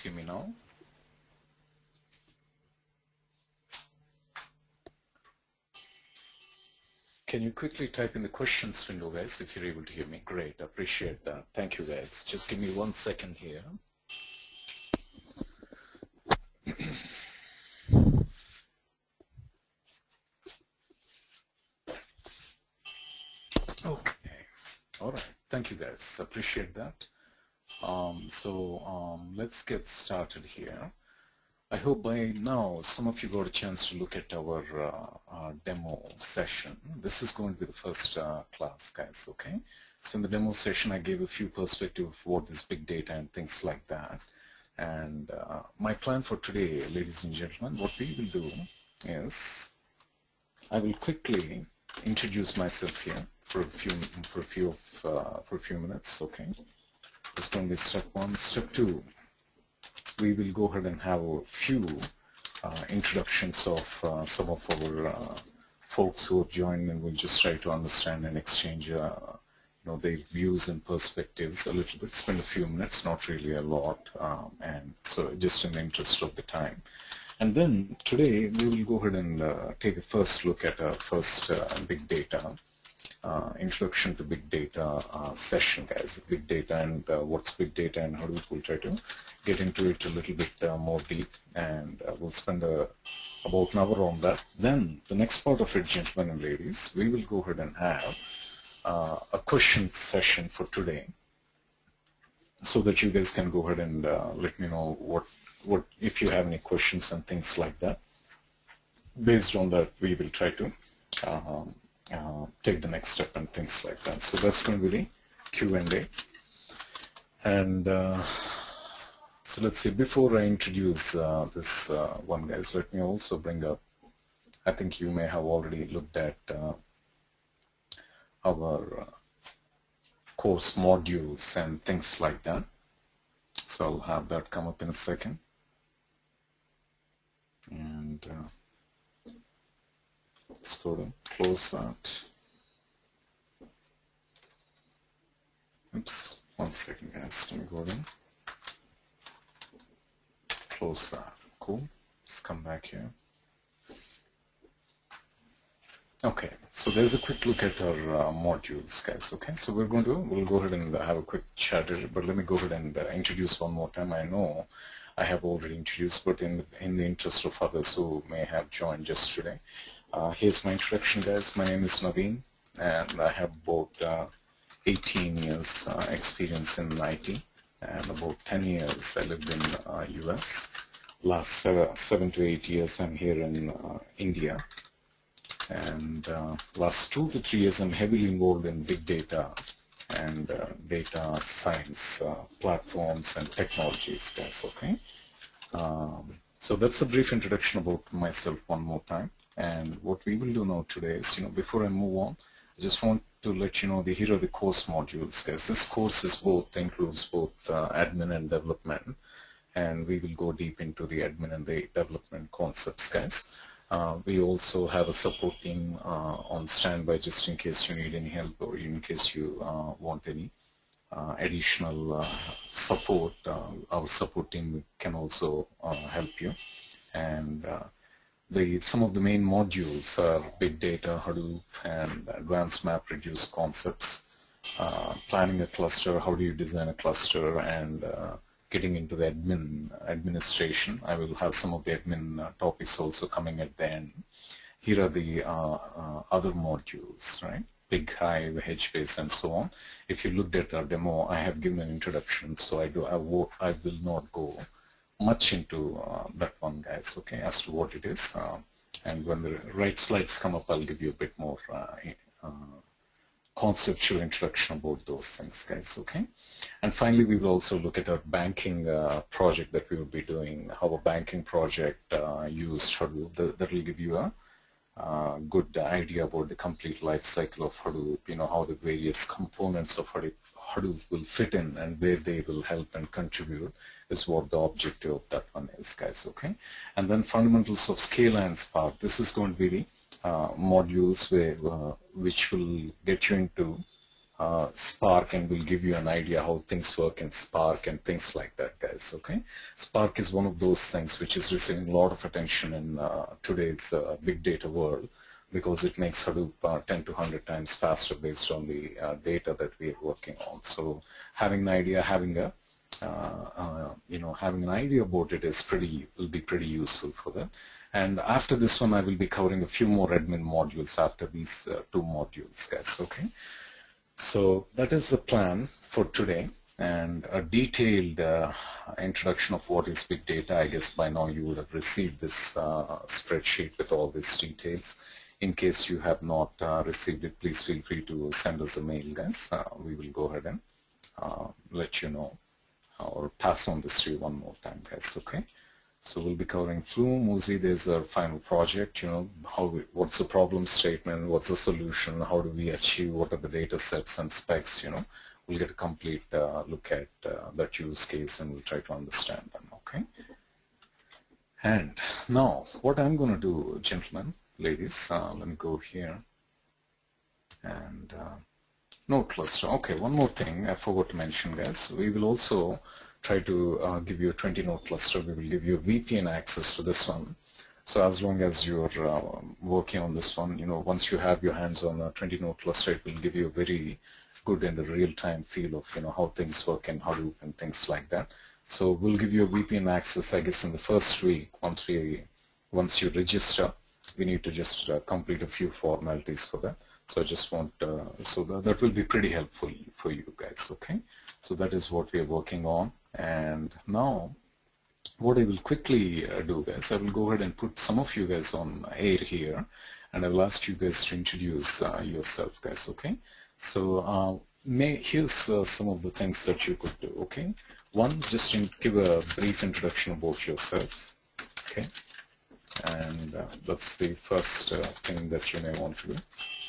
hear me now? Can you quickly type in the questions window, guys, if you're able to hear me? Great, appreciate that. Thank you, guys. Just give me one second here. okay, all right. Thank you, guys. Appreciate that. Um, so um, let's get started here. I hope by now some of you got a chance to look at our uh, uh, demo session. This is going to be the first uh, class, guys, okay? So in the demo session, I gave a few perspective of what is big data and things like that. And uh, my plan for today, ladies and gentlemen, what we will do is I will quickly introduce myself here for a few for a few of, uh, for a few minutes, okay? Going to be step one. Step two, we will go ahead and have a few uh, introductions of uh, some of our uh, folks who have joined and we'll just try to understand and exchange uh, you know, their views and perspectives a little bit, spend a few minutes, not really a lot, um, and so just in the interest of the time. And then today we will go ahead and uh, take a first look at our first uh, big data uh, introduction to big data uh, session, guys. Big data and uh, what's big data and how do we will try to get into it a little bit uh, more deep. And uh, we'll spend about an hour on that. Then the next part of it, gentlemen and ladies, we will go ahead and have uh, a question session for today so that you guys can go ahead and let me know what, what if you have any questions and things like that. Based on that, we will try to um, uh, take the next step and things like that. So that's going to be the Q&A. And uh, so let's see, before I introduce uh, this uh, one guys, let me also bring up, I think you may have already looked at uh, our course modules and things like that. So I'll have that come up in a second. And Let's go to close that. Oops, one second guys, let me go in. Close that, cool. Let's come back here. Okay, so there's a quick look at our uh, modules, guys. Okay, so we're going to we'll go ahead and have a quick chat, but let me go ahead and uh, introduce one more time. I know I have already introduced, but in in the interest of others who may have joined just today, uh, here's my introduction guys. My name is Naveen and I have about uh, 18 years uh, experience in IT and about 10 years I lived in US. Uh, Last seven, seven, to eight years I'm here in uh, India and uh, last two to three years I'm heavily involved in big data and data science platforms and technologies guys okay. Um, so that's a brief introduction about myself one more time. And what we will do now today is, you know, before I move on, I just want to let you know the here are the course modules, guys. This course is both includes both uh, admin and development, and we will go deep into the admin and the development concepts, guys. Uh, we also have a support team uh, on standby just in case you need any help or in case you uh, want any uh, additional uh, support. our support team can also help you. And the, some of the main modules are big data, Hadoop, and advanced MapReduce concepts. Uh, planning a cluster, how do you design a cluster, and uh, getting into the admin administration. I will have some of the admin uh, topics also coming at the end. Here are the uh, uh, other modules, right? Big Hive, HBase, and so on. If you looked at our demo, I have given an introduction, so I do I, I will not go much into uh, that one, guys, okay, as to what it is. Uh, and when the right slides come up, I'll give you a bit more uh, uh, conceptual introduction about those things, guys, okay? And finally, we will also look at our banking uh, project that we will be doing, how a banking project uh, used Hadoop. That, that will give you a good idea about the complete life cycle of Hadoop, you know, how the various components of Hadoop Hadoop will fit in and where they will help and contribute is what the objective of that one is, guys, okay? And then fundamentals of Scala and Spark. This is going to be the uh, modules where, uh, which will get you into uh, Spark and will give you an idea how things work in Spark and things like that, guys. Okay, Spark is one of those things which is receiving a lot of attention in uh, today's uh, big data world because it makes Hadoop uh, 10 to 100 times faster based on the uh, data that we are working on. So having an idea, having a uh, you know, having an idea about it is pretty will be pretty useful for them. And after this one, I will be covering a few more admin modules after these two modules, guys. Okay. So that is the plan for today and a detailed uh, introduction of what is big data. I guess by now you would have received this uh, spreadsheet with all these details. In case you have not uh, received it, please feel free to send us a mail, guys. Uh, we will go ahead and uh, let you know or pass on this to you one more time, guys. Okay. So we'll be covering Flume, Oozie, there's a final project, you know, how we, what's the problem statement, what's the solution, how do we achieve, what are the data sets and specs, you know. We'll get a complete uh, look at uh, that use case and we'll try to understand them, okay. And now, what I'm going to do, gentlemen, ladies, uh, let me go here and uh, node cluster. Okay, one more thing I forgot to mention, guys. We will also try to uh, give you a 20 node cluster, we will give you a VPN access to this one. So as long as you're uh, working on this one, you know, once you have your hands on a 20 node cluster, it will give you a very good and a real-time feel of, you know, how things work in Hadoop and things like that. So we'll give you a VPN access, I guess, in the first week. Once we, once you register, we need to just uh, complete a few formalities for that. So I just want, uh, so that, that will be pretty helpful for you guys, okay? So that is what we are working on. And now what I will quickly uh, do guys, I will go ahead and put some of you guys on air here and I will ask you guys to introduce uh, yourself guys, okay? So may, here's uh, some of the things that you could do, okay? One, just give a brief introduction about yourself, okay? And uh, that's the first uh, thing that you may want to do.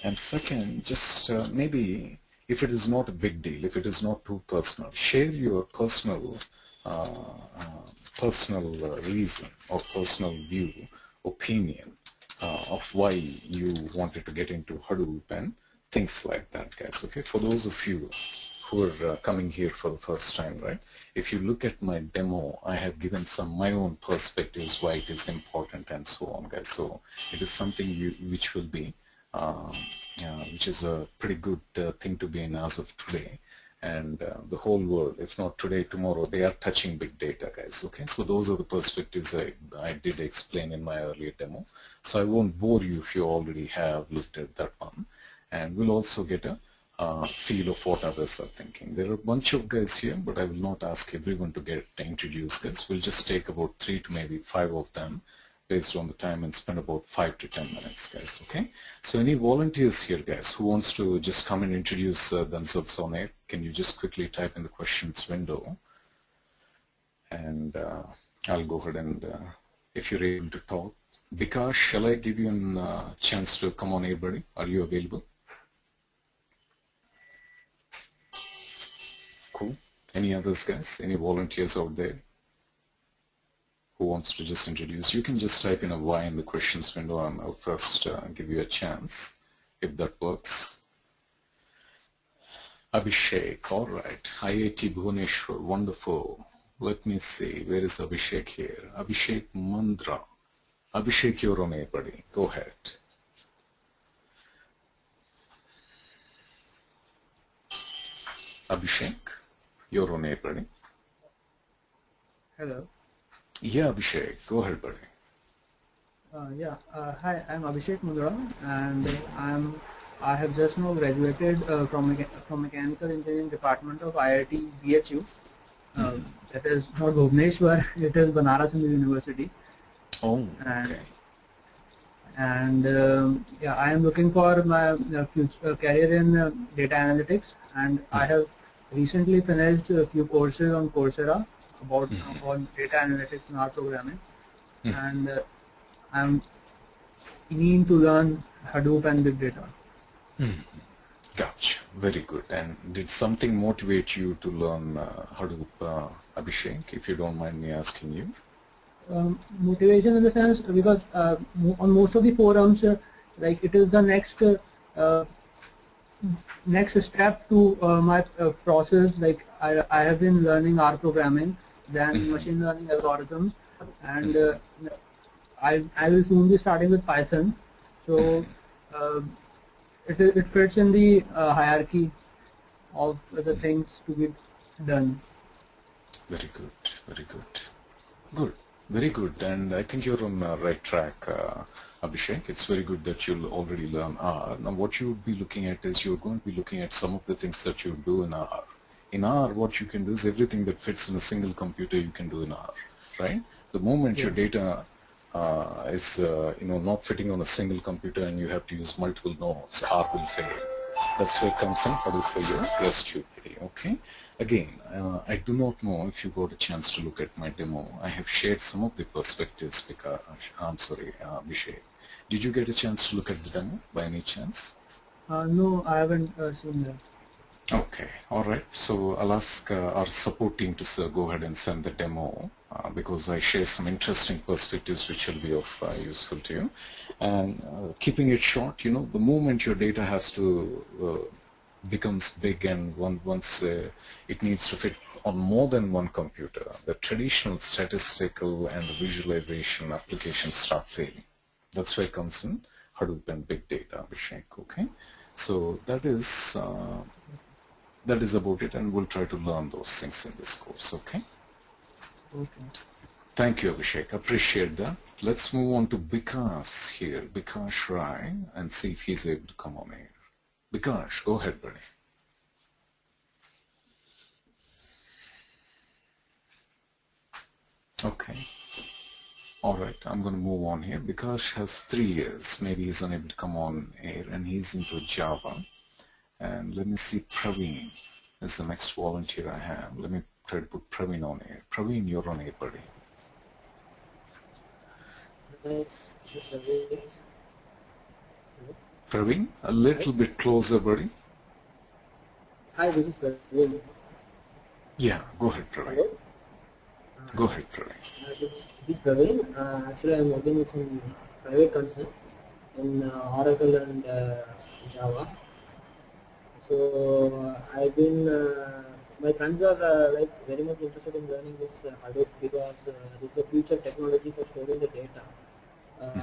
And second, just maybe if it is not a big deal, if it is not too personal, share your personal uh, uh, personal uh, reason or personal view, opinion uh, of why you wanted to get into Hadoop and things like that, guys. Okay, for those of you who are uh, coming here for the first time, right? If you look at my demo, I have given some my own perspectives why it is important and so on, guys. So it is something you, which will be um, which is a pretty good uh, thing to be in as of today. And uh, the whole world, if not today, tomorrow, they are touching big data, guys. Okay, so those are the perspectives I, I did explain in my earlier demo. So I won't bore you if you already have looked at that one. And we'll also get a uh, feel of what others are thinking. There are a bunch of guys here, but I will not ask everyone to get introduced. Guys. We'll just take about three to maybe five of them based on the time and spend about 5 to 10 minutes guys okay so any volunteers here guys who wants to just come and introduce uh, themselves on air can you just quickly type in the questions window and uh, I'll go ahead and uh, if you're able to talk Bikash shall I give you a uh, chance to come on buddy are you available any others guys any volunteers out there who wants to just introduce. You can just type in a Y in the questions window and I'll first uh, give you a chance if that works. Abhishek, all right. IIT Bhubaneswar, wonderful. Let me see, where is Abhishek here? Abhishek Mandra. Abhishek, you're on air, buddy. Go ahead. Abhishek, you're on air, buddy. Hello. Yeah, Abhishek, go ahead, buddy. Uh, yeah, uh, hi, I'm Abhishek Mudra, and I'm I have just now graduated uh, from from mechanical engineering department of IIT BHU. Mm -hmm. That is not Bhubaneswar, it is Banaras Hindu University. Oh, and, okay. And um, yeah, I am looking for my uh, future uh, career in uh, data analytics, and. I have recently finished a few courses on Coursera about mm -hmm. about data analytics and R programming, mm -hmm. and uh, I'm keen to learn Hadoop and big data. Mm. Gotcha. Very good. And did something motivate you to learn uh, Hadoop, uh, Abhishek, if you don't mind me asking you? Um, motivation in the sense because uh, on most of the forums, uh, like it is the next uh, next step to uh, my uh, process, like I, I have been learning R programming, then Mhm. machine learning algorithms, and uh, I, I will soon be starting with Python. So uh, it, it fits in the uh, hierarchy of the things to be done. Very good, very good. Good, very good. And I think you're on the right track, uh, Abhishek. It's very good that you'll already learn R. Now what you'll be looking at is you're going to be looking at some of the things that you do in R. In R, what you can do is everything that fits in a single computer you can do in R, right? The moment your data uh, is, uh, you know, not fitting on a single computer and you have to use multiple nodes, R will fail. That's where comes in Hadoop for your rescue okay? Again, uh, I do not know if you got a chance to look at my demo. I have shared some of the perspectives because, I'm sorry, uh, Abhishek. Did you get a chance to look at the demo by any chance? Uh, no, I haven't uh, seen that. Okay, all right. So I'll ask uh, our support team to go ahead and send the demo uh, because I share some interesting perspectives which will be of uh, useful to you. And uh, keeping it short, you know, the moment your data has to uh, becomes big and one, once uh, it needs to fit on more than one computer, the traditional statistical and the visualization applications start failing. That's where comes in Hadoop and big data, Abhishek. Okay, so that is uh, that is about it, and we'll try to learn those things in this course. Okay. Okay. Thank you, Abhishek. Appreciate that. Let's move on to Bikash here, Bikash Rai, and see if he's able to come on here. Bikash, go ahead, buddy. Okay. All right, I'm going to move on here. Bikash has three years. Maybe he's unable to come on air, and he's into Java. And let me see Praveen is the next volunteer I have. Let me try to put Praveen on air. Praveen, you're on air, buddy. Praveen, a little bit closer, buddy. Hi, this is Praveen. Yeah, go ahead, Praveen. Go ahead, Praveen. This Praveen. Uh, actually, I'm working with some private concern in uh, Oracle and uh, Java. So I've been, my friends are like very much interested in learning this uh, Hadoop because uh, this is the future technology for storing the data. Uh,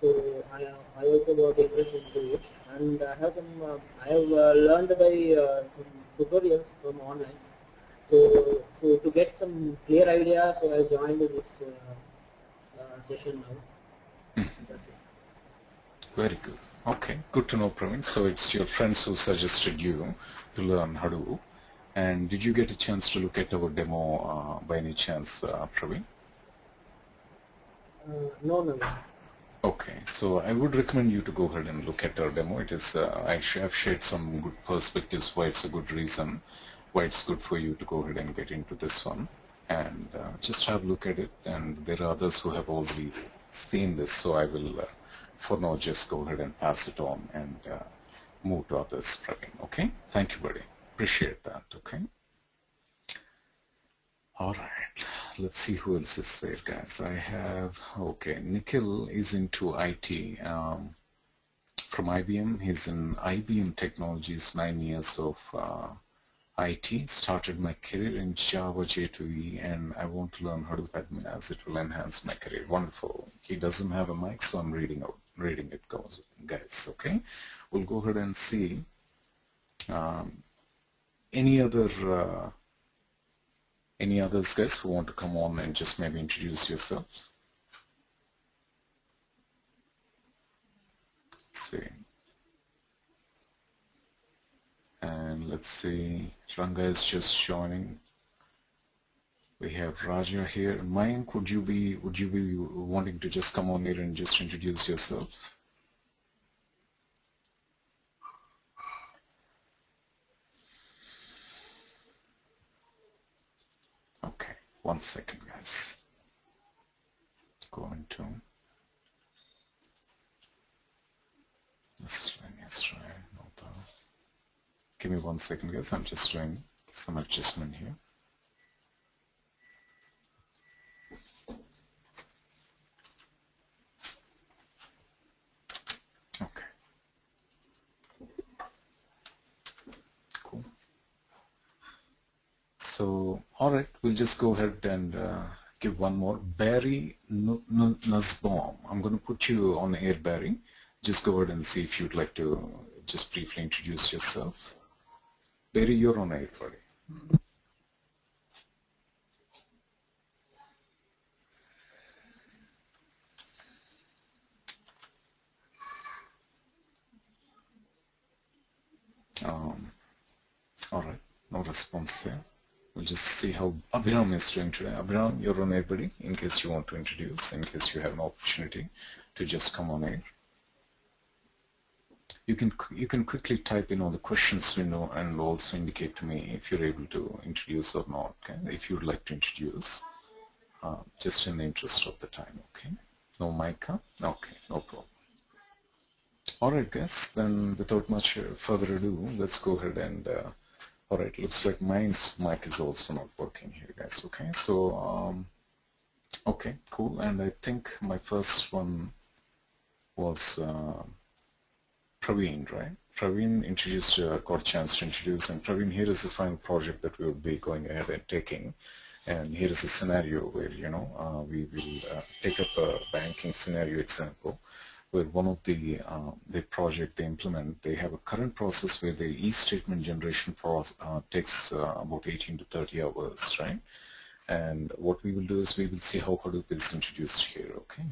so I, I also got interested into it and I have some, I have learned by some tutorials from online. So, so to get some clear idea, so I joined this uh, uh, session now. That's it. Very good. Okay, good to know, Praveen. So it's your friends who suggested you to learn Hadoop. And did you get a chance to look at our demo uh, by any chance, uh, Praveen? Uh, no, no, no. Okay, so I would recommend you to go ahead and look at our demo. It is, uh, I have shared some good perspectives why it's a good reason, why it's good for you to go ahead and get into this one. And uh, just have a look at it. And there are others who have already seen this, so I will, uh, for now, just go ahead and pass it on and uh, move to others, Praveen. Okay? Thank you, buddy. Appreciate that. Okay? All right, let's see who else is there, guys. I have, okay, Nikhil is into IT um, from IBM. He's in IBM Technologies, nine years of uh, IT. Started my career in Java J2E, and I want to learn Hadoop admin as it will enhance my career. Wonderful. He doesn't have a mic, so I'm reading out, reading it, goes, guys. Okay, we'll go ahead and see um, any other. Uh, any others guys who want to come on and just maybe introduce yourselves. See. And let's see, Ranga is just joining. We have Raja here. Mayank, would you be would you be wanting to just come on here and just introduce yourself? Okay, one second, guys. Going to. Let's try, let's try. Give me one second guys, I'm just doing some adjustment here. Okay. Cool. So, alright, we'll just go ahead and uh, give one more. Barry Nussbaum, I'm going to put you on air, Barry. Just go ahead and see if you'd like to just briefly introduce yourself. Barry, you're on. Um, all right, no response there. We'll just see how Abhiram is doing today. Abhiram, you're on buddy, in case you want to introduce, in case you have an opportunity to just come on air. You can you can quickly type in all the questions window and also indicate to me if you're able to introduce or not. Okay, if you'd like to introduce, uh, just in the interest of the time. Okay, no mic. Okay, no problem. Alright guys, then without much further ado, let's go ahead and, uh, alright, looks like mine's mic is also not working here guys, okay, so, um, okay, cool, and I think my first one was uh, Praveen, right? Praveen introduced, uh, got a chance to introduce, and Praveen, here is the final project that we will be going ahead and taking. And here is a scenario where, you know, uh, we will uh, take up a banking scenario example where one of the uh, the project they implement, they have a current process where the e-statement generation process uh, takes uh, about 18 to 30 hours, right? And what we will do is we will see how Hadoop is introduced here, okay?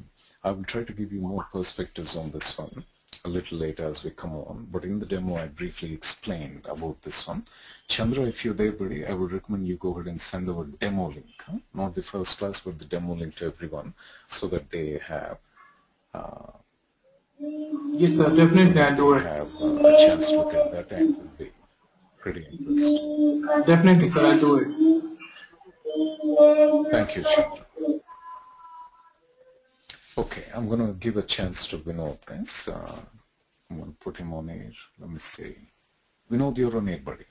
I will try to give you more perspectives on this one a little later as we come on, but in the demo I briefly explained about this one. Chandra, if you're there, buddy, I would recommend you go ahead and send our demo link, huh? not the first class, but the demo link to everyone so that they have uh, Yes, sir. Definitely, I'll do it. Have uh, a chance to look at that and will be pretty interesting. Definitely, sir. I'll do it. Thank you, Chandra. Okay, I'm going to give a chance to Vinod, guys. Uh, I'm going to put him on air. Let me see. Vinod, you're on air, buddy.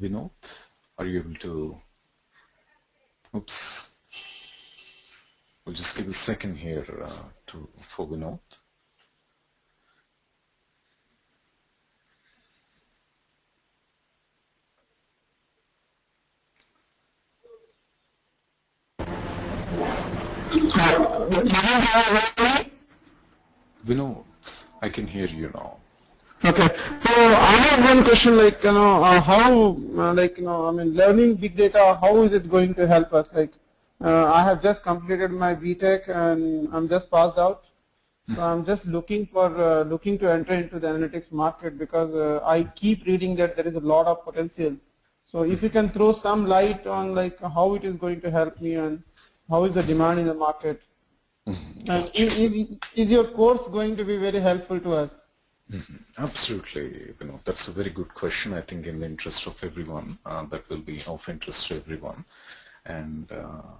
Vinod, are you able to... Oops. We'll just give a second here uh, to for Vinod. Vinod, I can hear you now. Okay. So I have one question like, you know, uh, how, uh, like, you know, I mean, learning big data, how is it going to help us? Like, uh, I have just completed my BTech and I'm just passed out. So I'm just looking for uh, looking to enter into the analytics market because uh, I keep reading that there is a lot of potential. So if you can throw some light on like how it is going to help me and how is the demand in the market, Mm-hmm. and is, is, is your course going to be very helpful to us? Mm -hmm. Absolutely, you know that's a very good question. I think in the interest of everyone, uh, that will be of interest to everyone, and uh,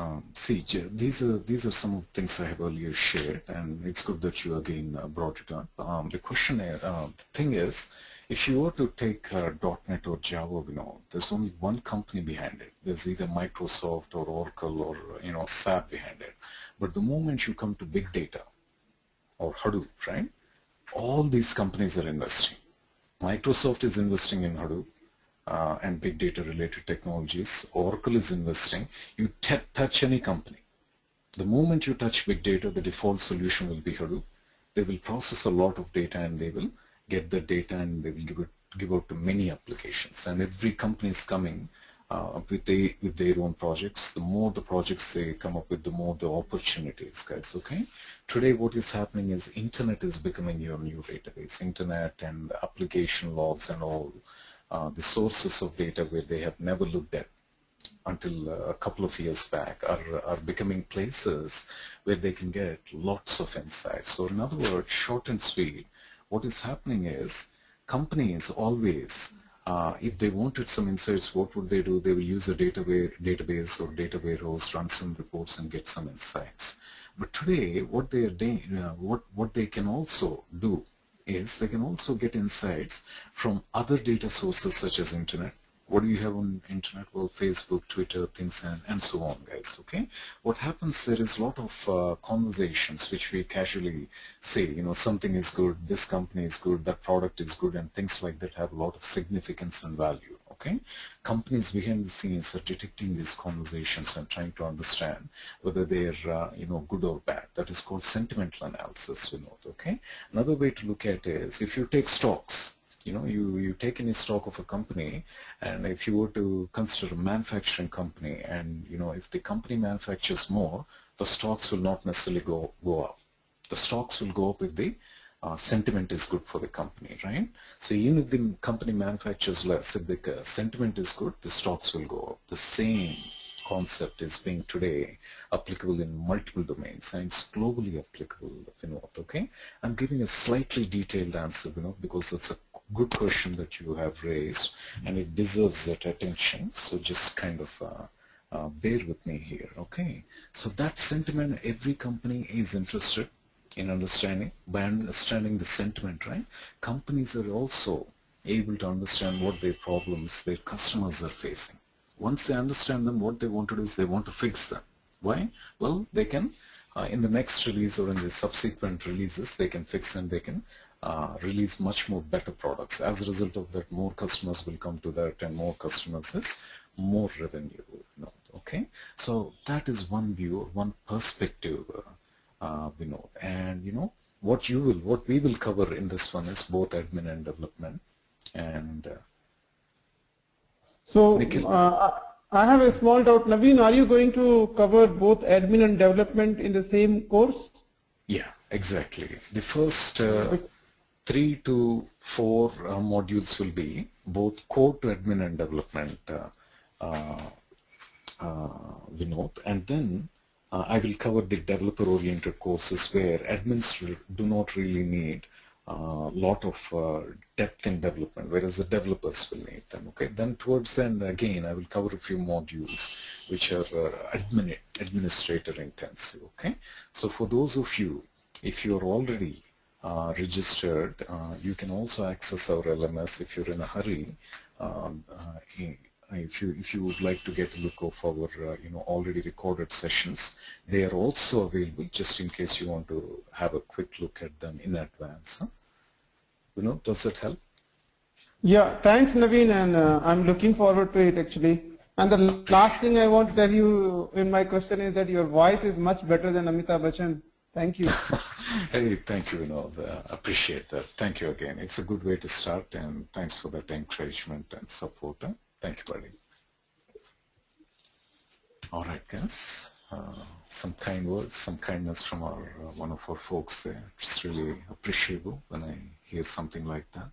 um, see, these are these are some of the things I have earlier shared, and it's good that you again uh, brought it up. Um, the question, is, uh, the thing is, if you were to take uh, .NET or Java, you know, there's only one company behind it. There's either Microsoft or Oracle or you know SAP behind it. But the moment you come to big data or Hadoop, right? All these companies are investing. Microsoft is investing in Hadoop uh, and big data related technologies. Oracle is investing. You touch any company. The moment you touch big data, the default solution will be Hadoop. They will process a lot of data and they will get the data and they will give it give out to many applications. And every company is coming uh, with, they, with their own projects. The more the projects they come up with, the more the opportunities, guys, okay? Today what is happening is internet is becoming your new database. Internet and application logs and all uh, the sources of data where they have never looked at until uh, a couple of years back are, are becoming places where they can get lots of insights. So in other words, short and sweet, what is happening is companies always, uh, if they wanted some insights, what would they do? They will use a database, database or data warehouse, run some reports and get some insights. But today, what they uh, what what they can also do is they can also get insights from other data sources such as internet What do you have on internet? Well, Facebook, Twitter, things and, and so on, guys, okay? What happens, there is a lot of uh, conversations which we casually say, you know, something is good, this company is good, that product is good, and things like that have a lot of significance and value, okay? Companies behind the scenes are detecting these conversations and trying to understand whether they're, uh, you know, good or bad. That is called sentimental analysis, you know, okay? Another way to look at it is if you take stocks, you know, you, you take any stock of a company and if you were to consider a manufacturing company and, you know, if the company manufactures more, the stocks will not necessarily go, go up. The stocks will go up if the uh, sentiment is good for the company, right? So even if the company manufactures less, if the uh, sentiment is good, the stocks will go up. The same concept is being today applicable in multiple domains and it's globally applicable, Vinod, okay? I'm giving a slightly detailed answer, you know, because it's a good question that you have raised and it deserves that attention. So just kind of uh, uh, bear with me here, okay? So that sentiment, every company is interested in understanding. By understanding the sentiment, right? Companies are also able to understand what their problems their customers are facing. Once they understand them, what they want to do is they want to fix them. Why? Well, they can, uh, in the next release or in the subsequent releases, they can fix and they can uh, release much more better products. As a result of that, more customers will come to that and more customers is more revenue. okay, so that is one view, one perspective, uh, uh, Vinod. And you know, what you will, what we will cover in this one is both admin and development. And uh, so uh, I have a small doubt. Naveen, are you going to cover both admin and development in the same course? Yeah, exactly. The first uh, three to four uh, modules will be both core to admin and development, uh, uh, uh Vinod, and then uh, I will cover the developer-oriented courses where admins do not really need a lot of depth in development, whereas the developers will need them. Okay, then towards the end again, I will cover a few modules which are admin administrator intensive. Okay, so for those of you, if you are already uh, registered, uh, you can also access our LMS if you're in a hurry. Um, uh, if you if you would like to get a look of our uh, you know already recorded sessions, they are also available just in case you want to have a quick look at them in advance. Huh? You know, does that help? Yeah, thanks Naveen, and uh, I'm looking forward to it actually. And the last thing I want to tell you in my question is that your voice is much better than Amitabh Bachchan. Thank you. hey, thank you, Vinod. Uh, appreciate that. Thank you again. It's a good way to start, and thanks for that encouragement and support. Huh? Thank you, buddy. All right, guys. Uh, some kind words, some kindness from our uh, one of our folks there. It's really appreciable when I hear something like that.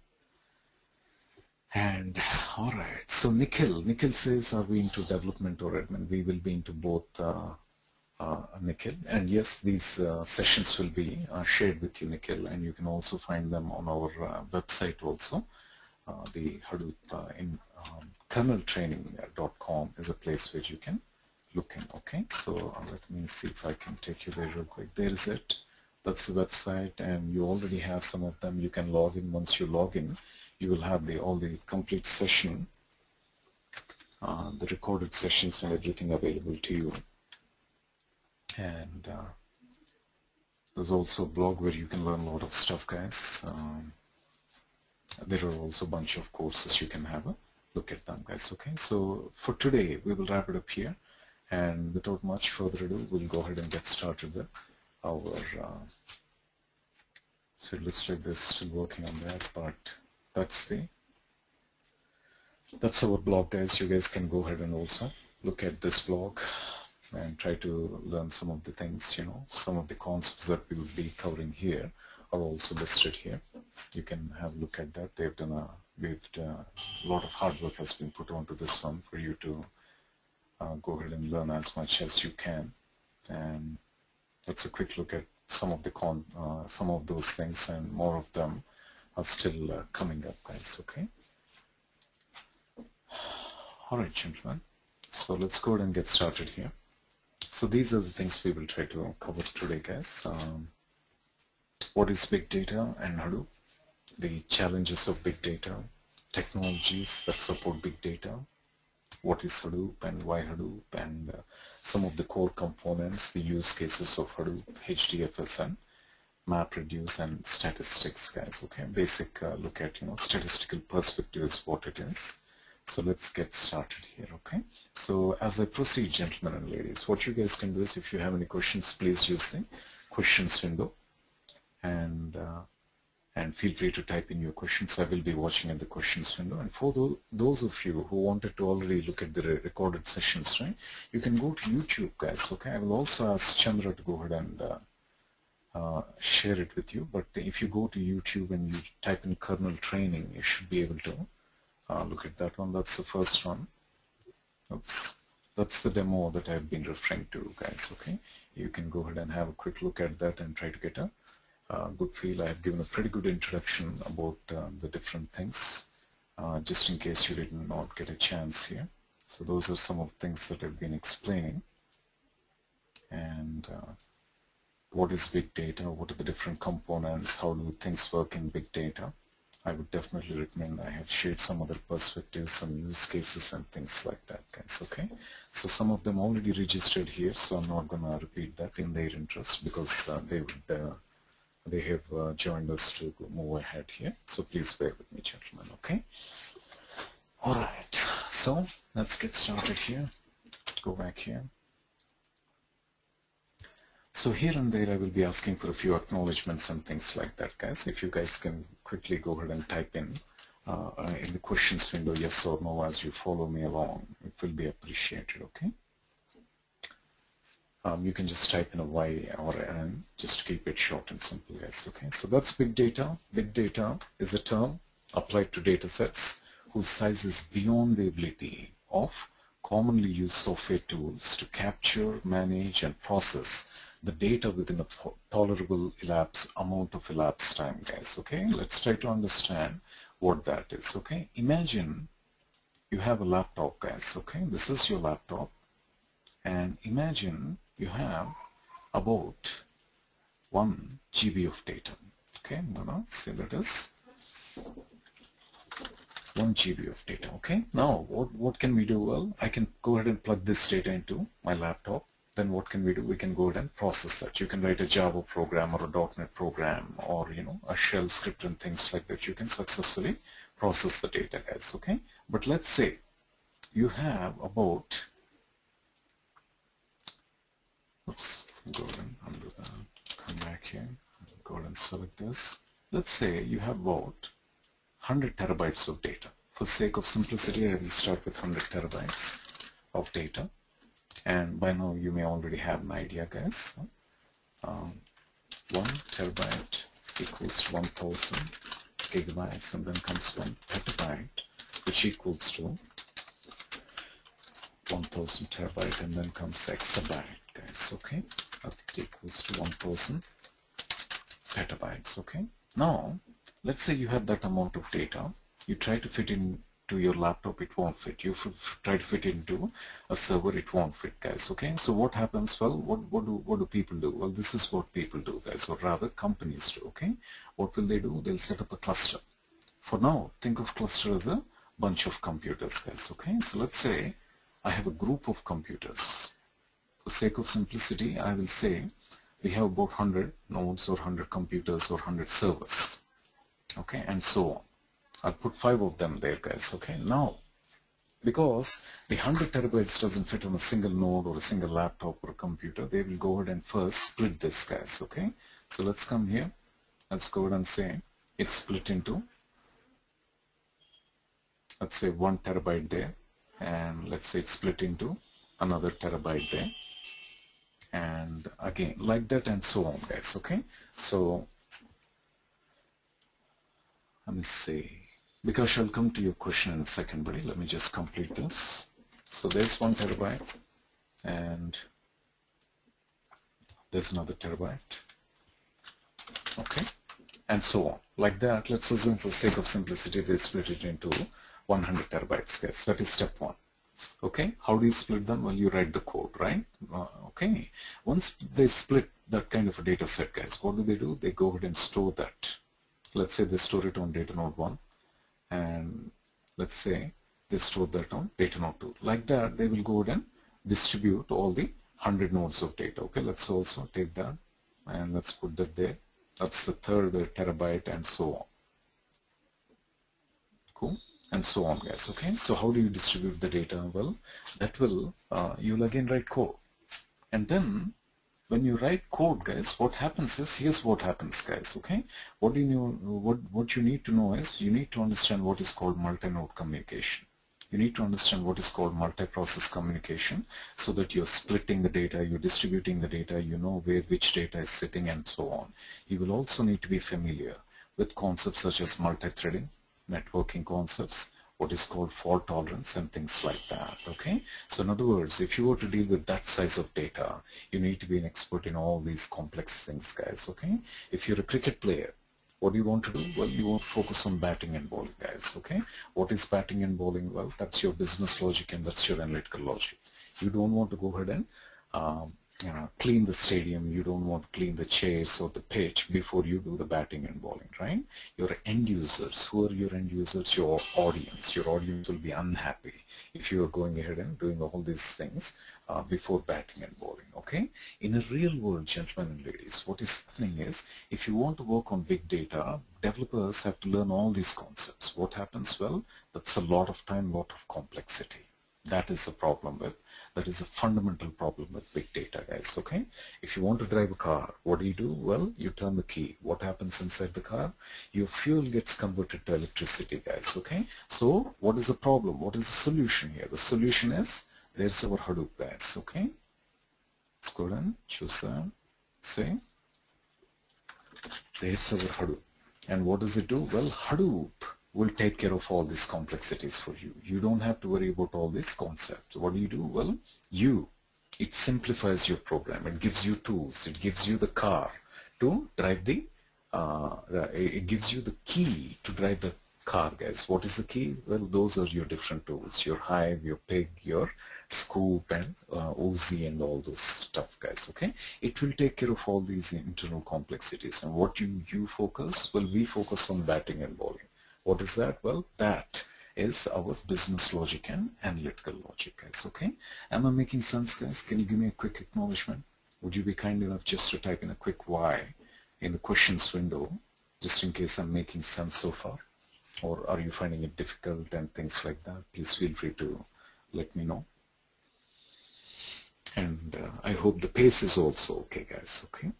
And all right, so Nikhil, Nikhil says, are we into development or admin? We will be into both uh, uh, Nikhil. And yes, these uh, sessions will be uh, shared with you, Nikhil, and you can also find them on our uh, website also. Uh, the Hadoop uh, in um, kerneltraining.com is a place where you can look in. Okay, so let me see if I can take you there real quick. There is it. That's the website, and you already have some of them. You can log in. Once you log in, you will have the all the complete session, the recorded sessions and everything available to you and uh, there's also a blog where you can learn a lot of stuff guys. Um, there are also a bunch of courses you can have a look at them guys okay? So for today we will wrap it up here. And without much further ado we'll go ahead and get started with our uh, so it looks like this still working on that but that's the that's our blog guys. You guys can go ahead and also look at this blog and try to learn some of the things, you know, some of the concepts that we will be covering here are also listed here. You can have a look at that. They've done a, we've done a lot of hard work has been put onto this one for you to uh, go ahead and learn as much as you can. And let's a quick look at some of the con, uh, some of those things and more of them are still uh, coming up guys, okay? All right, gentlemen. So let's go ahead and get started here. So these are the things we will try to cover today guys. Um, what is big data and Hadoop? The challenges of big data, technologies that support big data, what is Hadoop and why Hadoop, and uh, some of the core components, the use cases of Hadoop, HDFS, and MapReduce and statistics, guys. Okay, basic uh, look at you know statistical perspective is what it is. So let's get started here, okay? So as I proceed, gentlemen and ladies, what you guys can do is if you have any questions, please use the questions window and uh, and feel free to type in your questions. I will be watching in the questions window. And for those of you who wanted to already look at the recorded sessions, right, you can go to YouTube, guys, okay? I will also ask Chandra to go ahead and uh, uh, share it with you. But if you go to YouTube and you type in kernel training, you should be able to uh, look at that one. That's the first one. Oops. That's the demo that I've been referring to, guys. Okay, you can go ahead and have a quick look at that and try to get a uh, good feel. I have given a pretty good introduction about uh, the different things, uh, just in case you did not get a chance here. So those are some of the things that I've been explaining. And uh, what is big data? What are the different components? How do things work in big data? I would definitely recommend. I have shared some other perspectives, some use cases and things like that, guys. Okay, so some of them already registered here, so I'm not gonna repeat that in their interest because uh, they would uh, they have uh, joined us to move ahead here. So please bear with me, gentlemen. Okay. All right. So let's get started here. Go back here. So here and there I will be asking for a few acknowledgements and things like that guys. If you guys can quickly go ahead and type in uh, in the questions window yes or no as you follow me along. It will be appreciated, okay? Um, you can just type in a Y or N just to keep it short and simple guys, okay? So that's big data. Big data is a term applied to data sets whose size is beyond the ability of commonly used software tools to capture, manage, and process the data within a tolerable elapse amount of elapsed time guys okay? Let's try to understand what that is okay? Imagine you have a laptop guys okay? This is your laptop. And imagine you have about 1 GB of data okay? I'm gonna say that is? 1 GB of data okay? Now what what can we do? Well I can go ahead and plug this data into my laptop then what can we do? We can go ahead and process that. You can write a Java program or a .NET program or you know a shell script and things like that. You can successfully process the data guys, okay? But let's say you have about oops, go ahead and undo that. Come back here. Go ahead and select this. Let's say you have about 100 terabytes of data. For sake of simplicity, I will start with 100 terabytes of data and by now you may already have an idea guys. Um, 1 terabyte equals 1000 gigabytes and then comes 1 petabyte which equals to 1000 terabyte and then comes exabyte guys okay? That equals to 1000 petabytes okay? Now let's say you have that amount of data. You try to fit in to your laptop it won't fit. You try to fit into a server it won't fit guys okay? So what happens? Well what what do what do people do? Well this is what people do guys or rather companies do okay? What will they do? They'll set up a cluster. For now think of cluster as a bunch of computers guys okay? So let's say I have a group of computers. For sake of simplicity I will say we have about 100 nodes or 100 computers or 100 servers okay and so on I'll put five of them there guys okay? Now because the 100 terabytes doesn't fit on a single node or a single laptop or a computer they will go ahead and first split this guys okay? So let's come here. Let's go ahead and say it's split into let's say one terabyte there and let's say it's split into another terabyte there. And again like that and so on guys okay? So let me see because I'll come to your question in a second, buddy. Let me just complete this. So there's one terabyte and there's another terabyte. Okay. And so on. Like that, let's assume for sake of simplicity, they split it into 100 terabytes, guys. That is step one. Okay. How do you split them? Well, you write the code, right? Uh, okay. Once they split that kind of a data set, guys, what do they do? They go ahead and store that. Let's say they store it on data node 1 and let's say they store that on data node 2. Like that, they will go ahead and distribute all the 100 nodes of data. Okay, let's also take that and let's put that there. That's the third terabyte and so on. Cool. And so on, guys. Okay, so how do you distribute the data? Well, that will, uh, you'll again write code. And then when you write code guys what happens is here's what happens guys okay? What you what what you need to know is you need to understand what is called multi-node communication. You need to understand what is called multi-process communication so that you're splitting the data you're distributing the data you know where which data is sitting and so on. You will also need to be familiar with concepts such as multi-threading networking concepts what is called fault tolerance and things like that okay? So in other words if you were to deal with that size of data you need to be an expert in all these complex things guys okay? If you're a cricket player what do you want to do? Well you want to focus on batting and bowling guys okay? What is batting and bowling? Well that's your business logic and that's your analytical logic. You don't want to go ahead and um, uh, clean the stadium, you don't want to clean the chairs or the pitch before you do the batting and bowling, right? Your end users, who are your end users? Your audience. Your audience will be unhappy if you are going ahead and doing all these things uh, before batting and bowling, okay? In a real world, gentlemen and ladies, what is happening is, if you want to work on big data, developers have to learn all these concepts. What happens? Well, that's a lot of time, lot of complexity. That is the problem with that is a fundamental problem with big data, guys, okay? If you want to drive a car, what do you do? Well, you turn the key. What happens inside the car? Your fuel gets converted to electricity, guys, okay? So, what is the problem? What is the solution here? The solution is, there's our Hadoop, guys, okay? Let's go and choose that, say, there's our Hadoop. And what does it do? Well, Hadoop will take care of all these complexities for you. You don't have to worry about all these concepts. What do you do? Well, you, it simplifies your program. It gives you tools. It gives you the car to drive the, uh, it gives you the key to drive the car, guys. What is the key? Well, those are your different tools. Your Hive, your Pig, your Sqoop, and uh, Oozie, and all those stuff, guys. Okay? It will take care of all these internal complexities. And what you, you focus? Well, we focus on batting and bowling. What is that? Well, that is our business logic and analytical logic, guys. Okay? Am I making sense, guys? Can you give me a quick acknowledgement? Would you be kind enough just to type in a quick Y in the questions window, just in case I'm making sense so far? Or are you finding it difficult and things like that? Please feel free to let me know. And uh, I hope the pace is also okay, guys. Okay?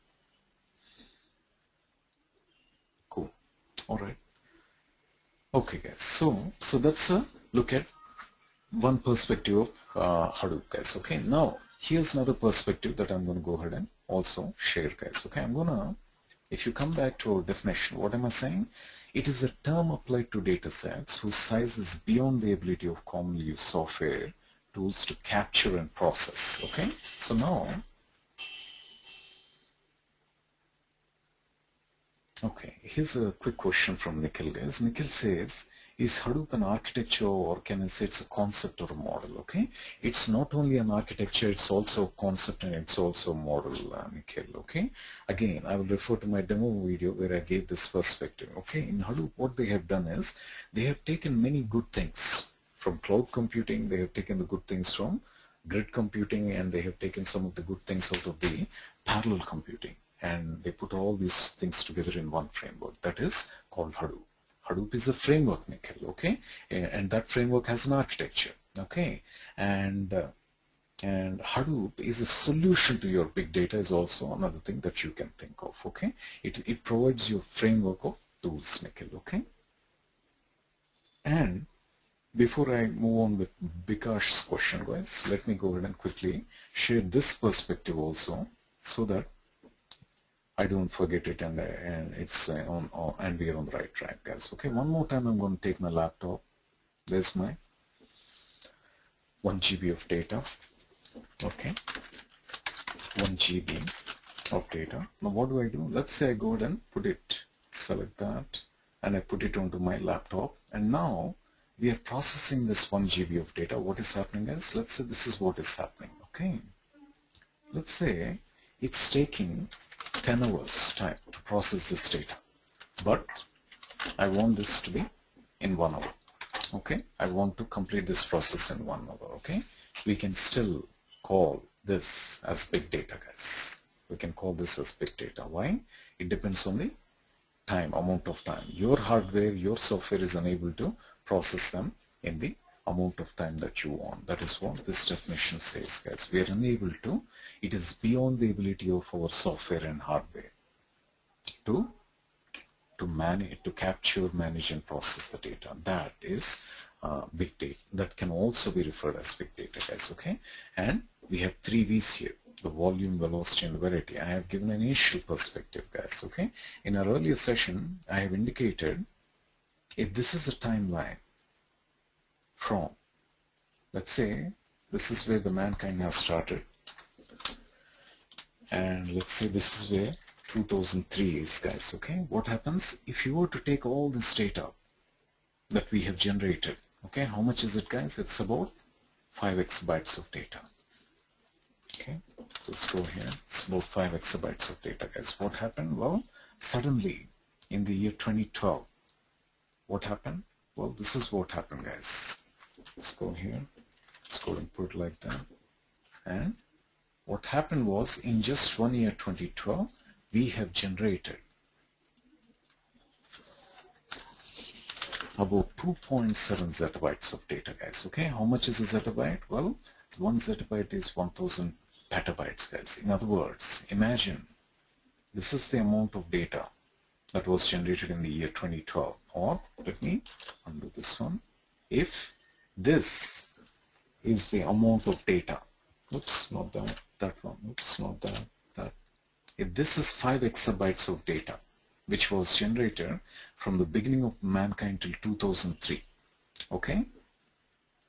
Cool. All right. Okay guys, so so that's a look at one perspective of uh, Hadoop guys. Okay, now here's another perspective that I'm going to go ahead and also share guys. Okay, I'm gonna if you come back to our definition, what am I saying? It is a term applied to data sets whose size is beyond the ability of commonly used software tools to capture and process. Okay, so now Okay, here's a quick question from Nikhil guys. Nikhil says, is Hadoop an architecture or can I say it's a concept or a model, okay? It's not only an architecture, it's also a concept and it's also a model, uh, Nikhil, okay? Again, I will refer to my demo video where I gave this perspective, okay? In Hadoop, what they have done is, they have taken many good things from cloud computing, they have taken the good things from grid computing and they have taken some of the good things out of the parallel computing and they put all these things together in one framework that is called Hadoop. Hadoop is a framework, Nikhil, okay? And that framework has an architecture, okay? And uh, and Hadoop is a solution to your big data is also another thing that you can think of, okay? It, it provides you a framework of tools, Nikhil, okay? And before I move on with Bikash's question, guys, let me go ahead and quickly share this perspective also so that I don't forget it and, and it's uh, on, on, and we are on the right track guys. Okay one more time I'm going to take my laptop. There's my 1 GB of data. Okay. 1 GB of data. Now what do I do? Let's say I go and put it select that and I put it onto my laptop. And now we are processing this 1 GB of data. What is happening is let's say this is what is happening. Okay. Let's say it's taking 10 hours time to process this data. But I want this to be in one hour okay? I want to complete this process in one hour okay? We can still call this as big data guys. We can call this as big data. Why? It depends on the time amount of time. Your hardware your software is unable to process them in the amount of time that you want that is what this definition says guys we are unable to it is beyond the ability of our software and hardware to to manage, to capture, manage, and process the data. That is uh, big data. That can also be referred as big data, guys. Okay, and we have three V's here: the volume, velocity, and variety. I have given an initial perspective, guys. Okay, in our earlier session, I have indicated if this is a timeline from, let's say, this is where the mankind has started, and let's say this is where 2003 is guys okay? What happens if you were to take all this data that we have generated okay? How much is it guys? It's about 5 exabytes of data okay? So let's go here. It's about 5 exabytes of data guys. What happened? Well suddenly in the year 2012 what happened? Well this is what happened guys let's go here. Let's go and put like that. And what happened was in just one year 2012 we have generated about 2.7 zettabytes of data guys. Okay how much is a zettabyte? Well one zettabyte is 1000 petabytes guys. In other words imagine this is the amount of data that was generated in the year 2012 or let me undo this one. If this is the amount of data. Oops not that that one. Oops not that if this is 5 exabytes of data which was generated from the beginning of mankind till 2003 okay?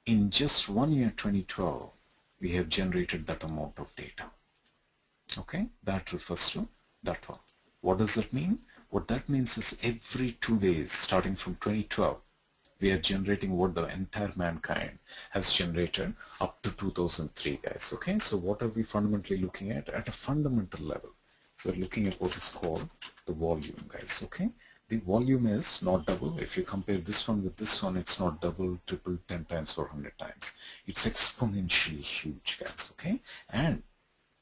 In just one year 2012 we have generated that amount of data okay? That refers to that one. What does that mean? What that means is every two days starting from 2012 we are generating what the entire mankind has generated up to 2003 guys okay? So what are we fundamentally looking at? At a fundamental level we're looking at what is called the volume guys okay? The volume is not double. If you compare this one with this one it's not double triple 10 times or 100 times. It's exponentially huge guys okay? And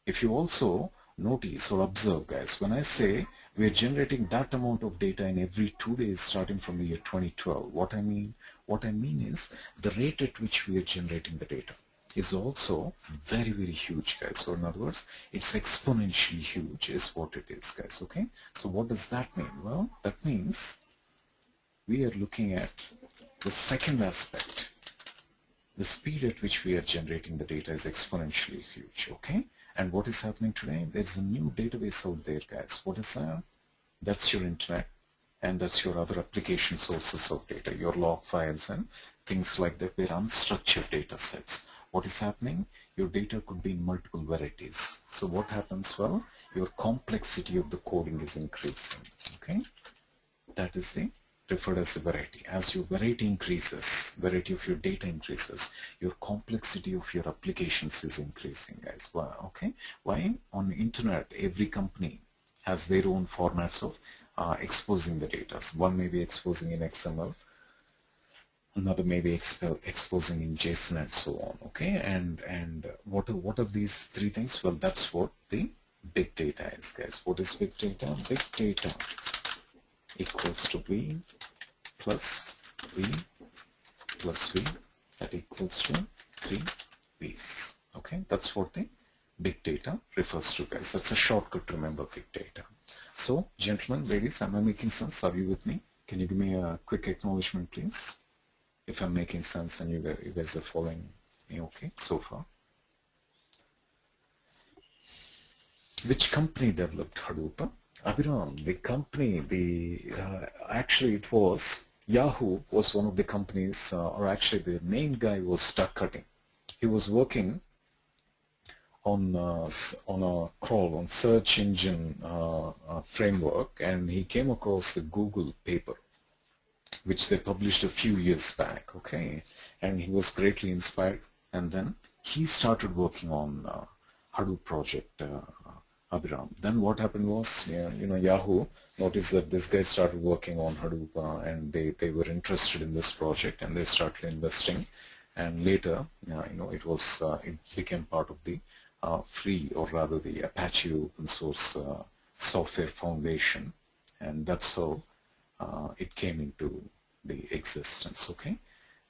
if you also notice or observe guys when I say we're generating that amount of data in every two days starting from the year 2012 what I mean what I mean is the rate at which we are generating the data is also very very huge guys. So in other words it's exponentially huge is what it is guys okay? So what does that mean? Well that means we are looking at the second aspect. The speed at which we are generating the data is exponentially huge okay and what is happening today there's a new database out there guys what is that that's your internet and that's your other application sources of data your log files and things like that they're unstructured data sets what is happening? Your data could be in multiple varieties. So what happens? Well, your complexity of the coding is increasing. Okay, that is the referred as a variety. As your variety increases, variety of your data increases, your complexity of your applications is increasing, guys. Well, okay, why? On internet, every company has their own formats of uh, exposing the data. So one may be exposing in XML, another maybe expo exposing in JSON and so on okay and and what are, what are these three things well that's what the big data is guys what is big data big data equals to V plus V plus V that equals to 3 V's. Okay that's what the big data refers to guys. That's a shortcut to remember big data. So gentlemen ladies am I making sense? Are you with me? Can you give me a quick acknowledgement please? If I'm making sense and you guys, are following me okay so far. Which company developed Hadoop? Abhiram, the company, the uh, actually it was Yahoo was one of the companies, uh, or actually the main guy was Doug Cutting. He was working on uh, on a crawl on search engine uh, uh, framework, and he came across the Google paper which they published a few years back, okay? And he was greatly inspired, and then he started working on uh, Hadoop project Abhiram. Then what happened was, you know, Yahoo noticed that this guy started working on Hadoop uh, and they, they were interested in this project and they started investing. And later, you know, it was uh, it became part of the uh, free or rather the Apache open source uh, software foundation, and that's how uh, it came into the existence. Okay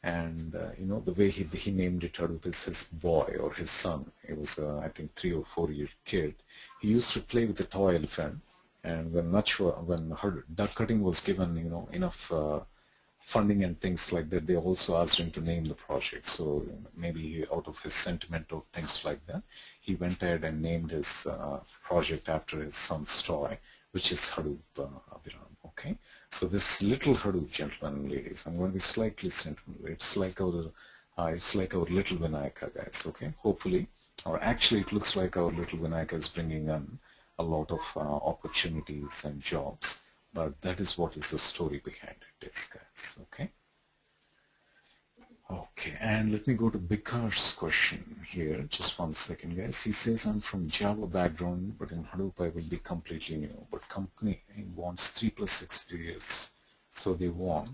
and uh, you know the way he he named it Hadoop is his boy or his son. It was uh, I think three or four year kid. He used to play with the toy elephant, and when much when Doug Cutting was given you know enough uh, funding and things like that, they also asked him to name the project. So maybe out of his sentimental things like that, he went ahead and named his uh, project after his son's toy, which is Hadoop uh, Abhiram. Okay, so this little Hadoop, gentlemen and ladies, I'm going to be slightly sentimental. It's like our, uh, it's like our little Vinayaka, guys. Okay, hopefully, or actually, it looks like our little Vinayaka is bringing in a lot of uh, opportunities and jobs. But that is what is the story behind it, is, guys. Okay. Okay, and let me go to Bikash's question here. Just one second, guys. He says, I'm from Java background, but in Hadoop I will be completely new. But company wants 3 plus experience, so they want.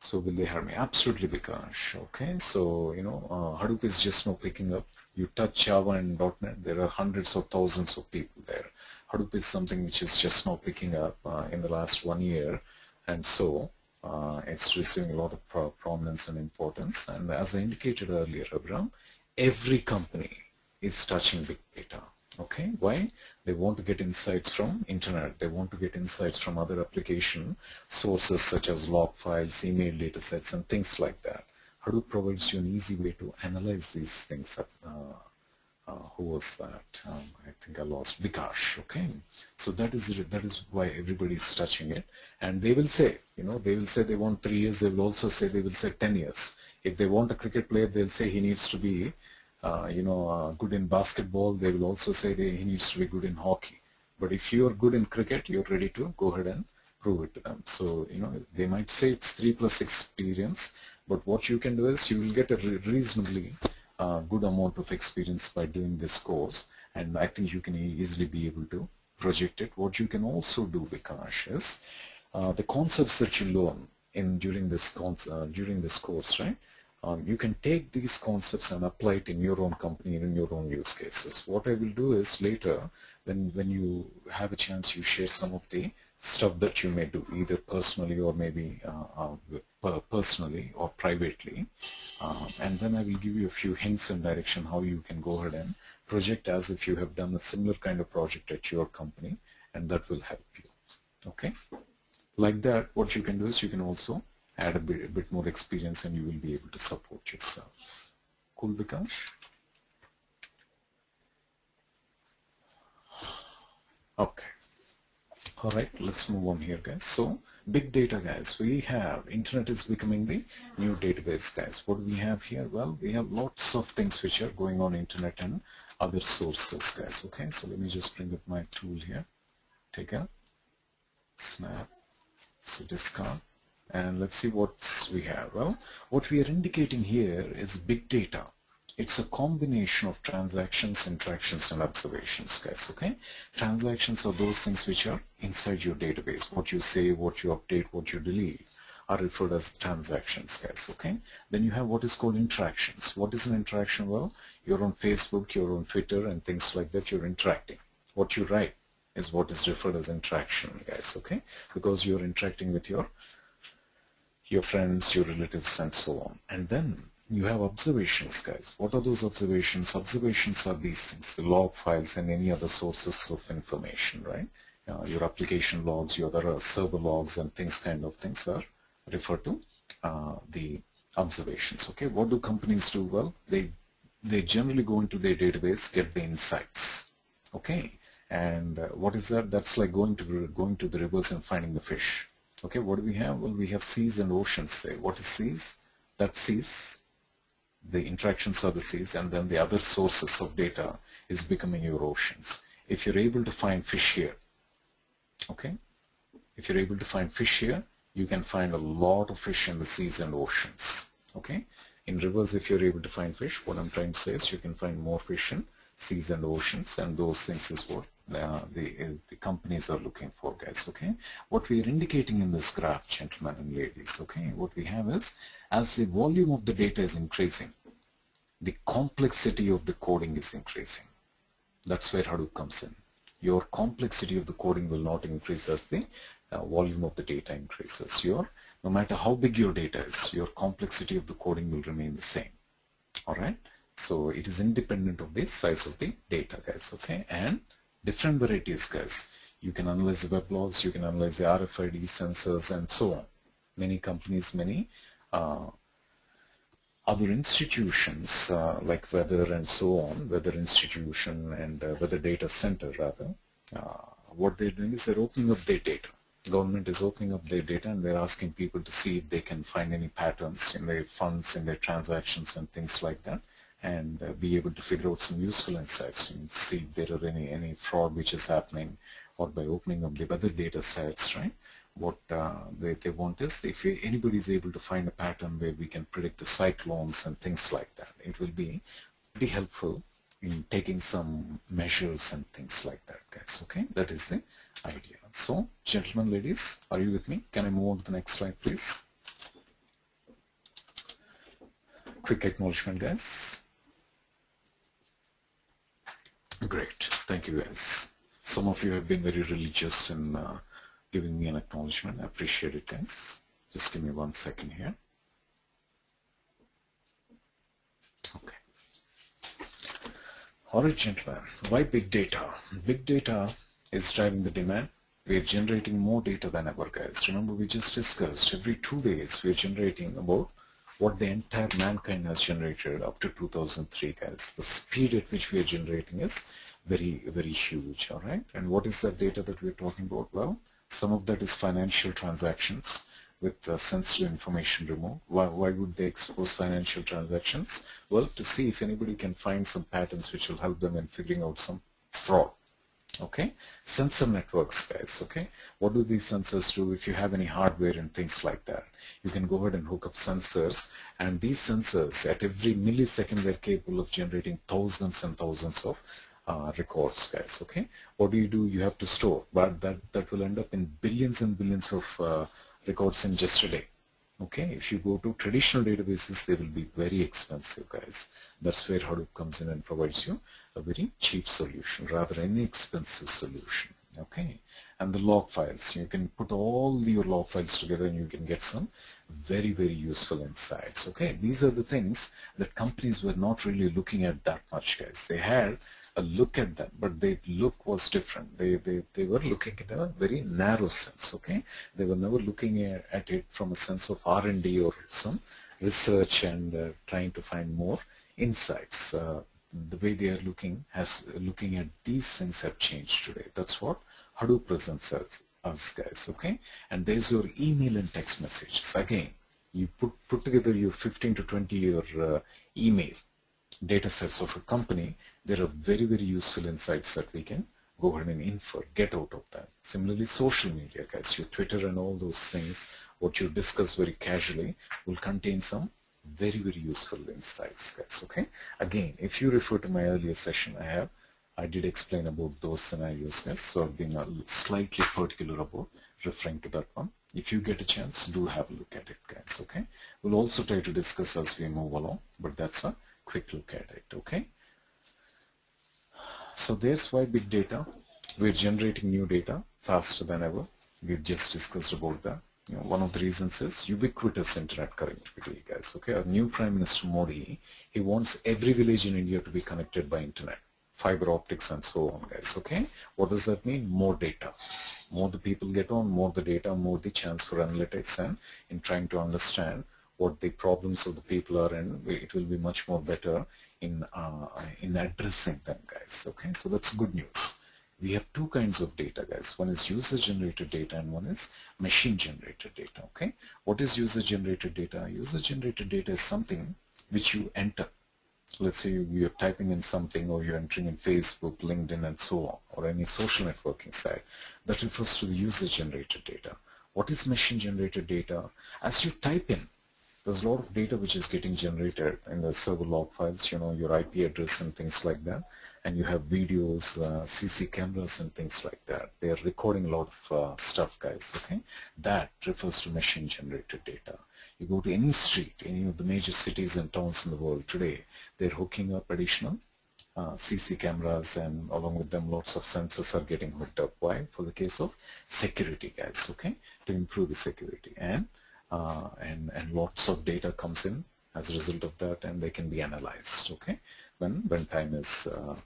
So will they hire me? Absolutely, Bikash. Okay, so, you know, uh, Hadoop is just now picking up. You touch Java and .NET, there are hundreds of thousands of people there. Hadoop is something which is just now picking up uh, in the last one year. And so, uh, it's receiving a lot of pro prominence and importance. And as I indicated earlier, Abhiram, every company is touching big data. Okay, why? They want to get insights from internet. They want to get insights from other application sources such as log files, email data sets, and things like that. Hadoop provides you an easy way to analyze these things uh, uh, who was that? Um, I think I lost Vikash. Okay, so that is that is why everybody is touching it, and they will say, you know, they will say they want three years. They will also say they will say ten years. If they want a cricket player, they'll say he needs to be, uh, you know, uh, good in basketball. They will also say they, he needs to be good in hockey. But if you are good in cricket, you're ready to go ahead and prove it to them. So, you know, they might say it's three plus experience, but what you can do is you will get a re reasonably uh, good amount of experience by doing this course and I think you can easily be able to project it. What you can also do, Vikash, is uh, the concepts that you learn in during this uh, during this course, right? Um, you can take these concepts and apply it in your own company in your own use cases. What I will do is later, when when you have a chance, you share some of the stuff that you may do either personally or maybe uh, uh, personally or privately um, and then I will give you a few hints and direction how you can go ahead and project as if you have done a similar kind of project at your company and that will help you. Okay? Like that what you can do is you can also add a bit, a bit more experience and you will be able to support yourself. Cool Vikash okay. All right let's move on here guys. So big data guys. We have internet is becoming the new database guys. What we have here well we have lots of things which are going on internet and other sources guys. Okay so let me just bring up my tool here. Take a snap so discard and let's see what we have. Well what we are indicating here is big data it's a combination of transactions, interactions, and observations, guys, okay? Transactions are those things which are inside your database. What you say, what you update, what you delete are referred as transactions, guys, okay? Then you have what is called interactions. What is an interaction? Well, you're on Facebook, you're on Twitter, and things like that, you're interacting. What you write is what is referred as interaction, guys, okay? Because you're interacting with your your friends, your relatives, and so on. And then you have observations guys. What are those observations? Observations are these things the log files and any other sources of information right? Uh, your application logs your other uh, server logs and things kind of things are referred to uh, the observations okay? What do companies do? Well they they generally go into their database get the insights okay? And uh, what is that? That's like going to going to the rivers and finding the fish okay? What do we have? Well we have seas and oceans there. What is seas? That seas the interactions of the seas and then the other sources of data is becoming your oceans. If you're able to find fish here, okay, if you're able to find fish here, you can find a lot of fish in the seas and oceans, okay. In rivers, if you're able to find fish, what I'm trying to say is you can find more fish in seas and oceans and those things is what uh, the, uh, the companies are looking for guys okay what we are indicating in this graph gentlemen and ladies okay what we have is as the volume of the data is increasing the complexity of the coding is increasing. That's where Hadoop comes in. Your complexity of the coding will not increase as the uh, volume of the data increases. Your no matter how big your data is your complexity of the coding will remain the same. All right? So it is independent of the size of the data guys okay? And different varieties guys. You can analyze the web logs you can analyze the RFID sensors and so on. Many companies many other institutions uh, like weather and so on weather institution and uh, weather data center rather uh, what they're doing is they're opening up their data. Government is opening up their data and they're asking people to see if they can find any patterns in their funds in their transactions and things like that and uh, be able to figure out some useful insights and see if there are any any fraud which is happening or by opening up the other data sets right what uh, they, they want is if anybody is able to find a pattern where we can predict the cyclones and things like that it will be pretty helpful in taking some measures and things like that guys okay? That is the idea. So gentlemen ladies are you with me? Can I move on to the next slide please? Quick acknowledgement guys. Great. Thank you guys. Some of you have been very religious in uh, giving me an acknowledgement. I appreciate it guys. Just give me one second here. Okay. Alright gentlemen, why big data? Big data is driving the demand. We are generating more data than ever guys. Remember we just discussed every two days we are generating about what the entire mankind has generated up to 2003 guys the speed at which we are generating is very very huge all right and what is that data that we're talking about well some of that is financial transactions with uh, sensitive information removed. Why, why would they expose financial transactions? Well to see if anybody can find some patterns which will help them in figuring out some fraud. Okay? Sensor networks guys okay? What do these sensors do if you have any hardware and things like that? You can go ahead and hook up sensors and these sensors at every millisecond they're capable of generating thousands and thousands of uh, records guys okay what do you do you have to store but that that will end up in billions and billions of uh, records in just a day okay if you go to traditional databases they will be very expensive guys that's where Hadoop comes in and provides you a very cheap solution, rather inexpensive solution. Okay, and the log files, you can put all your log files together and you can get some very, very useful insights. Okay, these are the things that companies were not really looking at that much, guys. They had a look at that, but their look was different. They, they, they were looking in a very narrow sense, okay? They were never looking at it from a sense of R&D or some research and uh, trying to find more insights. Uh, the way they are looking has looking at these things have changed today. That's what Hadoop presents us, us guys, okay? And there's your email and text messages. Again, you put, put together your 15 to 20 year uh, email data sets of a company, there are very, very useful insights that we can go ahead and infer, get out of that. Similarly, social media, guys, your Twitter and all those things, what you discuss very casually will contain some very very useful insights guys okay? Again if you refer to my earlier session I have I did explain about those scenarios guys so I've been slightly particular about referring to that one. If you get a chance do have a look at it guys okay? We'll also try to discuss as we move along but that's a quick look at it okay so there's why big data we're generating new data faster than ever we've just discussed about that you know, one of the reasons is ubiquitous internet connectivity, guys. Okay, our new Prime Minister Modi, he wants every village in India to be connected by internet, fiber optics and so on, guys. Okay, what does that mean? More data. More the people get on, more the data, more the chance for analytics and in trying to understand what the problems of the people are and it will be much more better in uh, in addressing them, guys. Okay, so that's good news. We have two kinds of data guys. One is user generated data and one is machine generated data okay? What is user generated data? User generated data is something which you enter. Let's say you're typing in something or you're entering in Facebook LinkedIn and so on or any social networking site that refers to the user generated data. What is machine generated data? As you type in there's a lot of data which is getting generated in the server log files, you know, your IP address and things like that. And you have videos, uh, CC cameras and things like that. They're recording a lot of uh, stuff, guys, okay? That refers to machine generated data. You go to any street, any of the major cities and towns in the world today, they're hooking up additional uh, CC cameras and along with them lots of sensors are getting hooked up. Why? For the case of security guys, okay? To improve the security and uh, and and lots of data comes in as a result of that and they can be analyzed, okay? When when time is uh,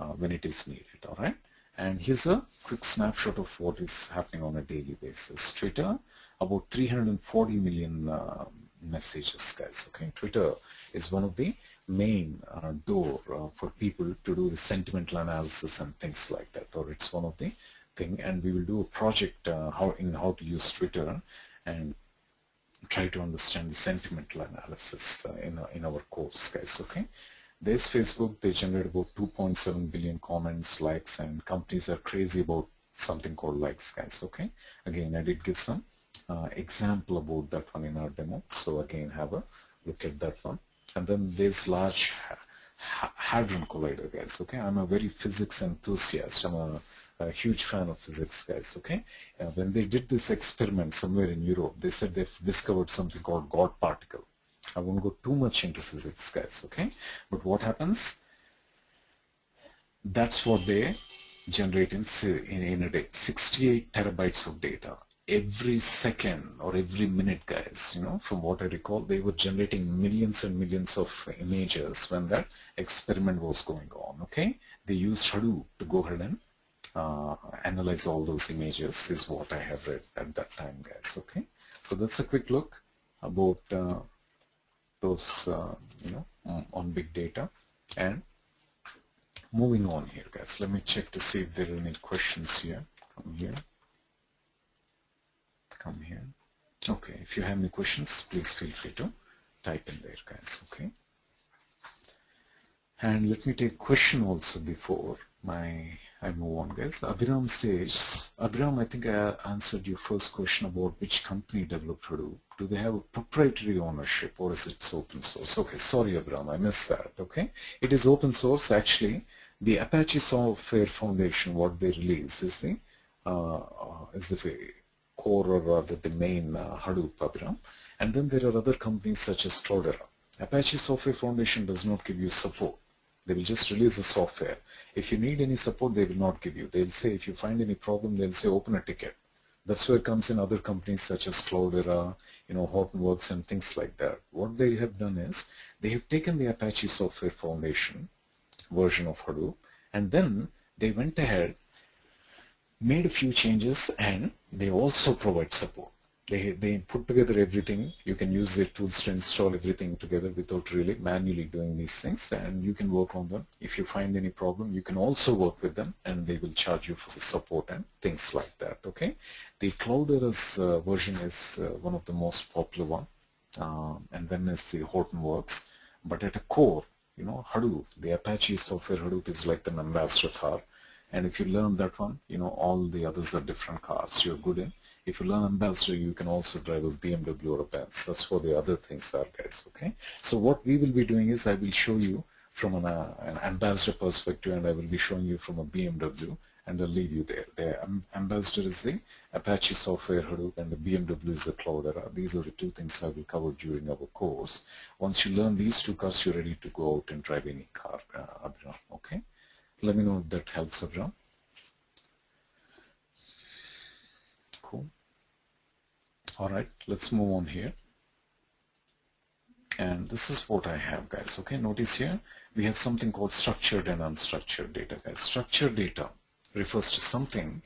uh when it is needed, all right? And here's a quick snapshot of what is happening on a daily basis. Twitter, about 340 million uh, messages, guys. Okay, Twitter is one of the main uh, door uh, for people to do the sentimental analysis and things like that or it's one of the thing and we will do a project how in how to use Twitter and try to understand the sentimental analysis uh, in, in our course guys okay? There's Facebook they generate about 2.7 billion comments likes and companies are crazy about something called likes guys okay? Again I did give some uh, example about that one in our demo so again have a look at that one. And then there's large hadron collider guys okay? I'm a very physics enthusiast. I'm a, a huge fan of physics guys okay? Uh, when they did this experiment somewhere in europe they said they've discovered something called god particle. I won't go too much into physics guys okay? But what happens? That's what they generate in, in, in a day. 68 terabytes of data. Every second or every minute guys you know from what I recall they were generating millions and millions of images when that experiment was going on okay? They used Hadoop to go ahead and uh, analyze all those images is what I have read at that time guys okay so that's a quick look about uh, those uh, you know on big data and moving on here guys let me check to see if there are any questions here come here come here. Okay, if you have any questions, please feel free to type in there, guys. Okay. And let me take question also before my I move on, guys. Abhiram says, Abhiram, I think I answered your first question about which company developed Hadoop. Do they have a proprietary ownership or is it open source? Okay, sorry, Abhiram, I missed that. Okay, it is open source. Actually, the Apache Software Foundation, what they release is the uh, uh, is the core or rather the main uh, Hadoop program. And then there are other companies such as Cloudera. Apache Software Foundation does not give you support. They will just release the software. If you need any support, they will not give you. They'll say if you find any problem, they'll say open a ticket. That's where comes in other companies such as Cloudera, you know, Hortonworks and things like that. What they have done is they have taken the Apache Software Foundation version of Hadoop and then they went ahead made a few changes and they also provide support. They, they put together everything. You can use their tools to install everything together without really manually doing these things and you can work on them. If you find any problem, you can also work with them and they will charge you for the support and things like that. Okay. The Cloudera's uh, version is uh, one of the most popular one um, and then is the Hortonworks. But at a core, you know, Hadoop, the Apache software Hadoop is like the ambassador car and if you learn that one you know all the others are different cars you're good in if you learn ambassador you can also drive a BMW or a Benz that's what the other things are guys okay so what we will be doing is I will show you from an, uh, an ambassador perspective and I will be showing you from a BMW and I'll leave you there. The ambassador is the Apache software Hadoop and the BMW is the Cloudera. These are the two things I will cover during our course. Once you learn these two cars, you're ready to go out and drive any car, uh, okay? Let me know if that helps, Abhiram. Cool. All right, let's move on here. And this is what I have, guys. Okay, notice here we have something called structured and unstructured data, guys. Structured data refers to something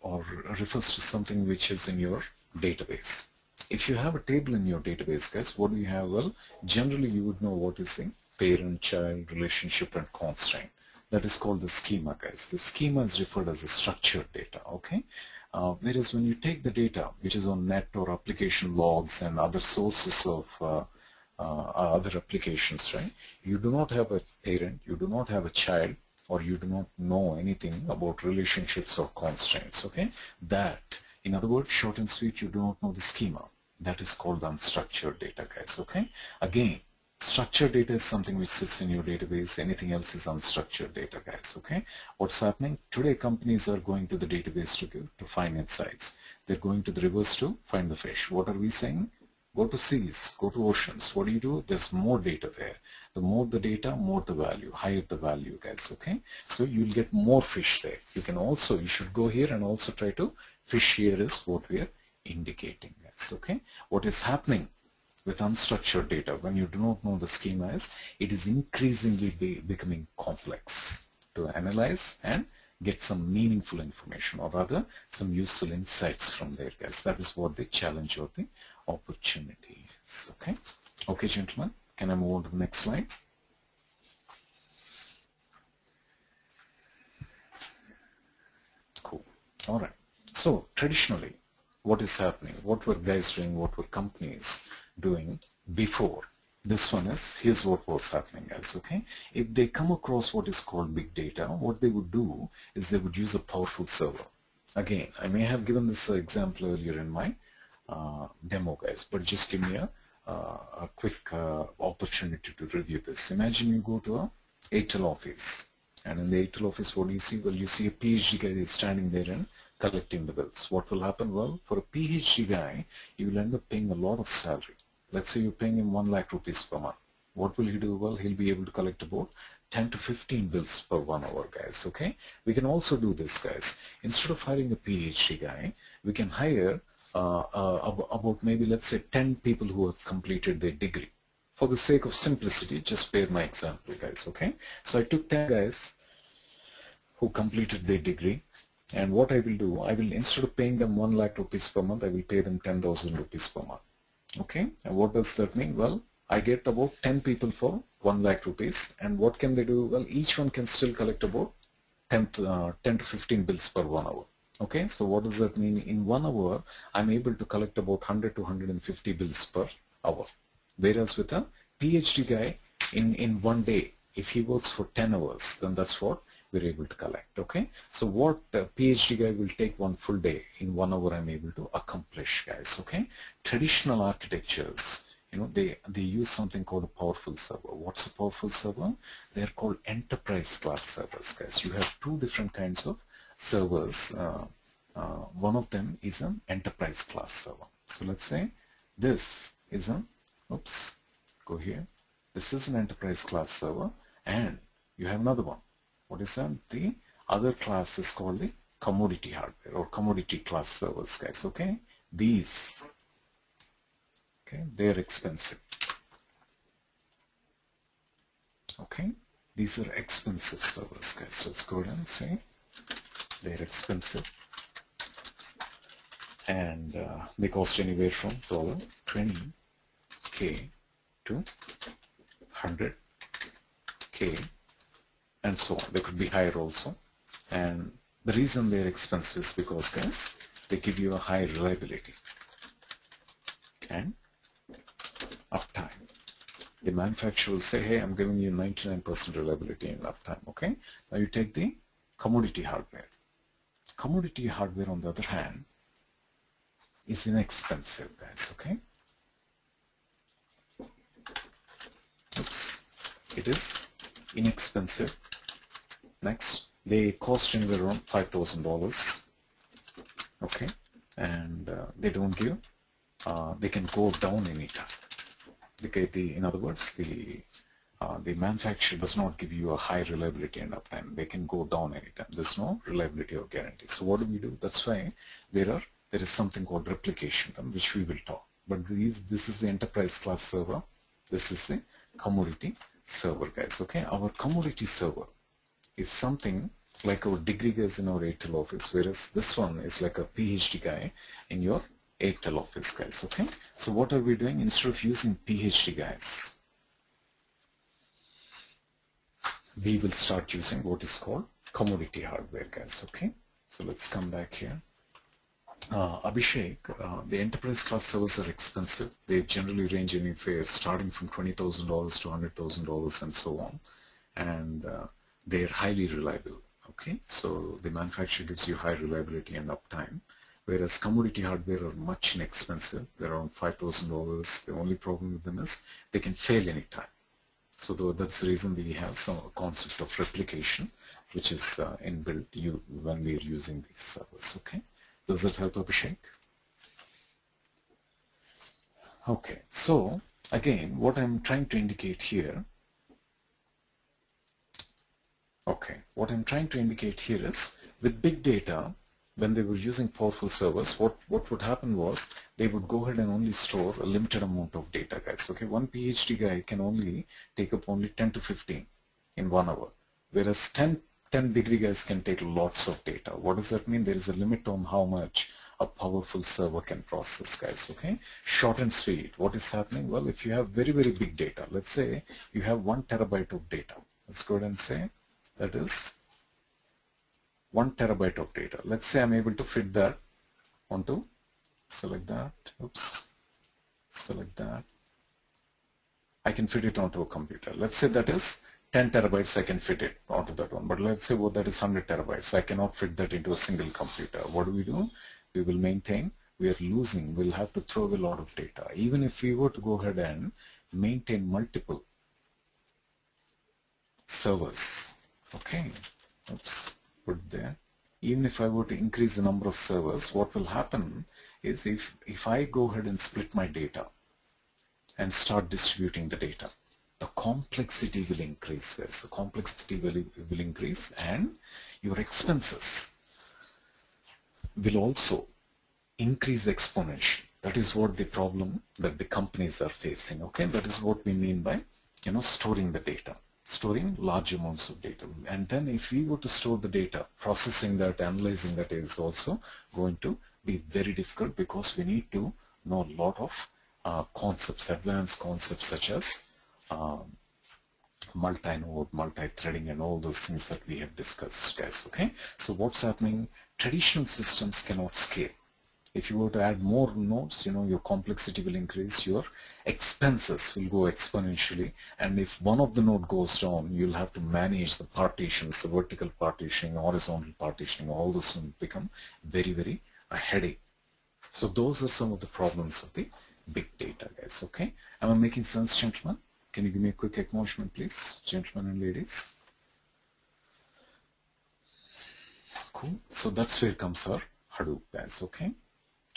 or refers to something which is in your database. If you have a table in your database, guys, what do you have? Well, generally you would know what is the parent-child relationship and constraint that is called the schema guys the schema is referred as the structured data okay uh, whereas when you take the data which is on net or application logs and other sources of uh, uh, other applications right you do not have a parent you do not have a child or you do not know anything about relationships or constraints okay that in other words short and sweet you do not know the schema That is called unstructured data, guys. Okay. Again, structured data is something which sits in your database. Anything else is unstructured data, guys. Okay. What's happening today? Companies are going to the database to to find insights. They're going to the rivers to find the fish. What are we saying? Go to seas, go to oceans. What do you do? There's more data there. The more the data, more the value, higher the value, guys. Okay. So you'll get more fish there. You can also, you should go here and also try to fish here is what we are indicating, guys. Okay. What is happening with unstructured data when you do not know the schema is it is increasingly be becoming complex to analyze and get some meaningful information or rather some useful insights from there guys that is what the challenge or the opportunity is okay? Okay gentlemen can I move on to the next slide? Cool. All right. So traditionally what is happening? What were guys doing? What were companies doing before. This one is here's what was happening guys okay? If they come across what is called big data what they would do is they would use a powerful server. Again I may have given this example earlier in my uh, demo guys but just give me a, uh, a quick uh, opportunity to review this. Imagine you go to a Airtel office and in the Airtel office what do you see? Well you see a PhD guy standing there and collecting the bills. What will happen? Well for a PhD guy you will end up paying a lot of salary let's say you're paying him 1 lakh rupees per month what will he do well he'll be able to collect about 10 to 15 bills per one hour guys okay we can also do this guys instead of hiring a PhD guy we can hire uh, uh, about maybe let's say 10 people who have completed their degree. For the sake of simplicity, just bear my example guys, okay? So I took 10 guys who completed their degree and what I will do, I will instead of paying them 1 lakh rupees per month, I will pay them 10,000 rupees per month. Okay, and what does that mean? Well, I get about 10 people for 1 lakh rupees. And what can they do? Well, each one can still collect about 10, uh, 10 to 15 bills per one hour. Okay so what does that mean? In one hour I'm able to collect about 100 to 150 bills per hour. Whereas with a PhD guy in in one day if he works for 10 hours then that's what we're able to collect okay so what a PhD guy will take one full day in one hour I'm able to accomplish guys okay traditional architectures you know they they use something called a powerful server what's a powerful server they're called enterprise class servers guys you have two different kinds of servers. Uh, uh, one of them is an enterprise class server. So let's say this is an, oops, go here. This is an enterprise class server and you have another one. The other class is called the commodity hardware or commodity class servers guys, okay? These, okay, they're expensive. Okay, these are expensive servers guys. So let's go ahead and say they're expensive and uh, they cost anywhere from dollar 20k to 100k and so on. They could be higher also. And the reason they're expensive is because guys they give you a high reliability. And uptime. The manufacturer will say hey I'm giving you 99% reliability and uptime okay? Now you take the commodity hardware. Commodity hardware, on the other hand, is inexpensive, guys, okay? Oops, it is inexpensive. Next, they cost anywhere around $5,000, okay? And uh, they don't give, uh, they can go down anytime. Okay, the, in other words, the uh, the manufacturer does not give you a high reliability and uptime. They can go down anytime. There's no reliability or guarantee. So what do we do? That's why there are there is something called replication, which we will talk. But these this is the enterprise class server. This is the commodity server, guys. Okay, our commodity server is something like our degree guys in our Airtel office, whereas this one is like a PhD guy in your Airtel office, guys. Okay, so what are we doing? Instead of using PhD guys, we will start using what is called commodity hardware guys okay so let's come back here uh, Abhishek, uh, the enterprise class servers are expensive. They generally range anywhere starting from $20,000 to $100,000 and so on. And uh, they're highly reliable. Okay, so the manufacturer gives you high reliability and uptime. whereas commodity hardware are much inexpensive. They're around $5,000. The only problem with them is they can fail anytime. So that's the reason we have some concept of replication, which is uh, inbuilt you, when we are using these servers. Okay, does that help, Abhishek? Okay, so again, what I'm trying to indicate here Okay, what I'm trying to indicate here is with big data, when they were using powerful servers, what, what would happen was they would go ahead and only store a limited amount of data, guys. Okay, one PhD guy can only take up only 10 to 15 in one hour, whereas 10, 10 degree guys can take lots of data. What does that mean? There is a limit on how much a powerful server can process guys okay short and sweet what is happening well if you have very very big data let's say you have one terabyte of data let's go ahead and say that is one terabyte of data. Let's say I'm able to fit that onto, select that, oops, select that. I can fit it onto a computer. Let's say that is 10 terabytes I can fit it onto that one. But let's say well, that is 100 terabytes. I cannot fit that into a single computer. What do we do? We will maintain. We are losing. We'll have to throw a lot of data. Even if we were to go ahead and maintain multiple servers okay. Oops. Put there. Even if I were to increase the number of servers what will happen is if if I go ahead and split my data and start distributing the data the complexity will increase yes the complexity will, will increase and your expenses will also increase exponentially. That is what the problem that the companies are facing. Okay. That is what we mean by you know storing the data storing large amounts of data. And then if we were to store the data, processing that, analyzing that is also going to be very difficult because we need to know a lot of uh, concepts, advanced concepts such as um, multi-node, multi-threading and all those things that we have discussed guys, okay? So what's happening? Traditional systems cannot scale if you were to add more nodes, you know, your complexity will increase, your expenses will go exponentially. And if one of the node goes down, you'll have to manage the partitions, the vertical partitioning, horizontal partitioning, all this will become very, very a headache. So those are some of the problems of the big data, guys, okay? Am I making sense, gentlemen? Can you give me a quick acknowledgement, please, gentlemen and ladies? Cool. So that's where comes our Hadoop, guys, okay?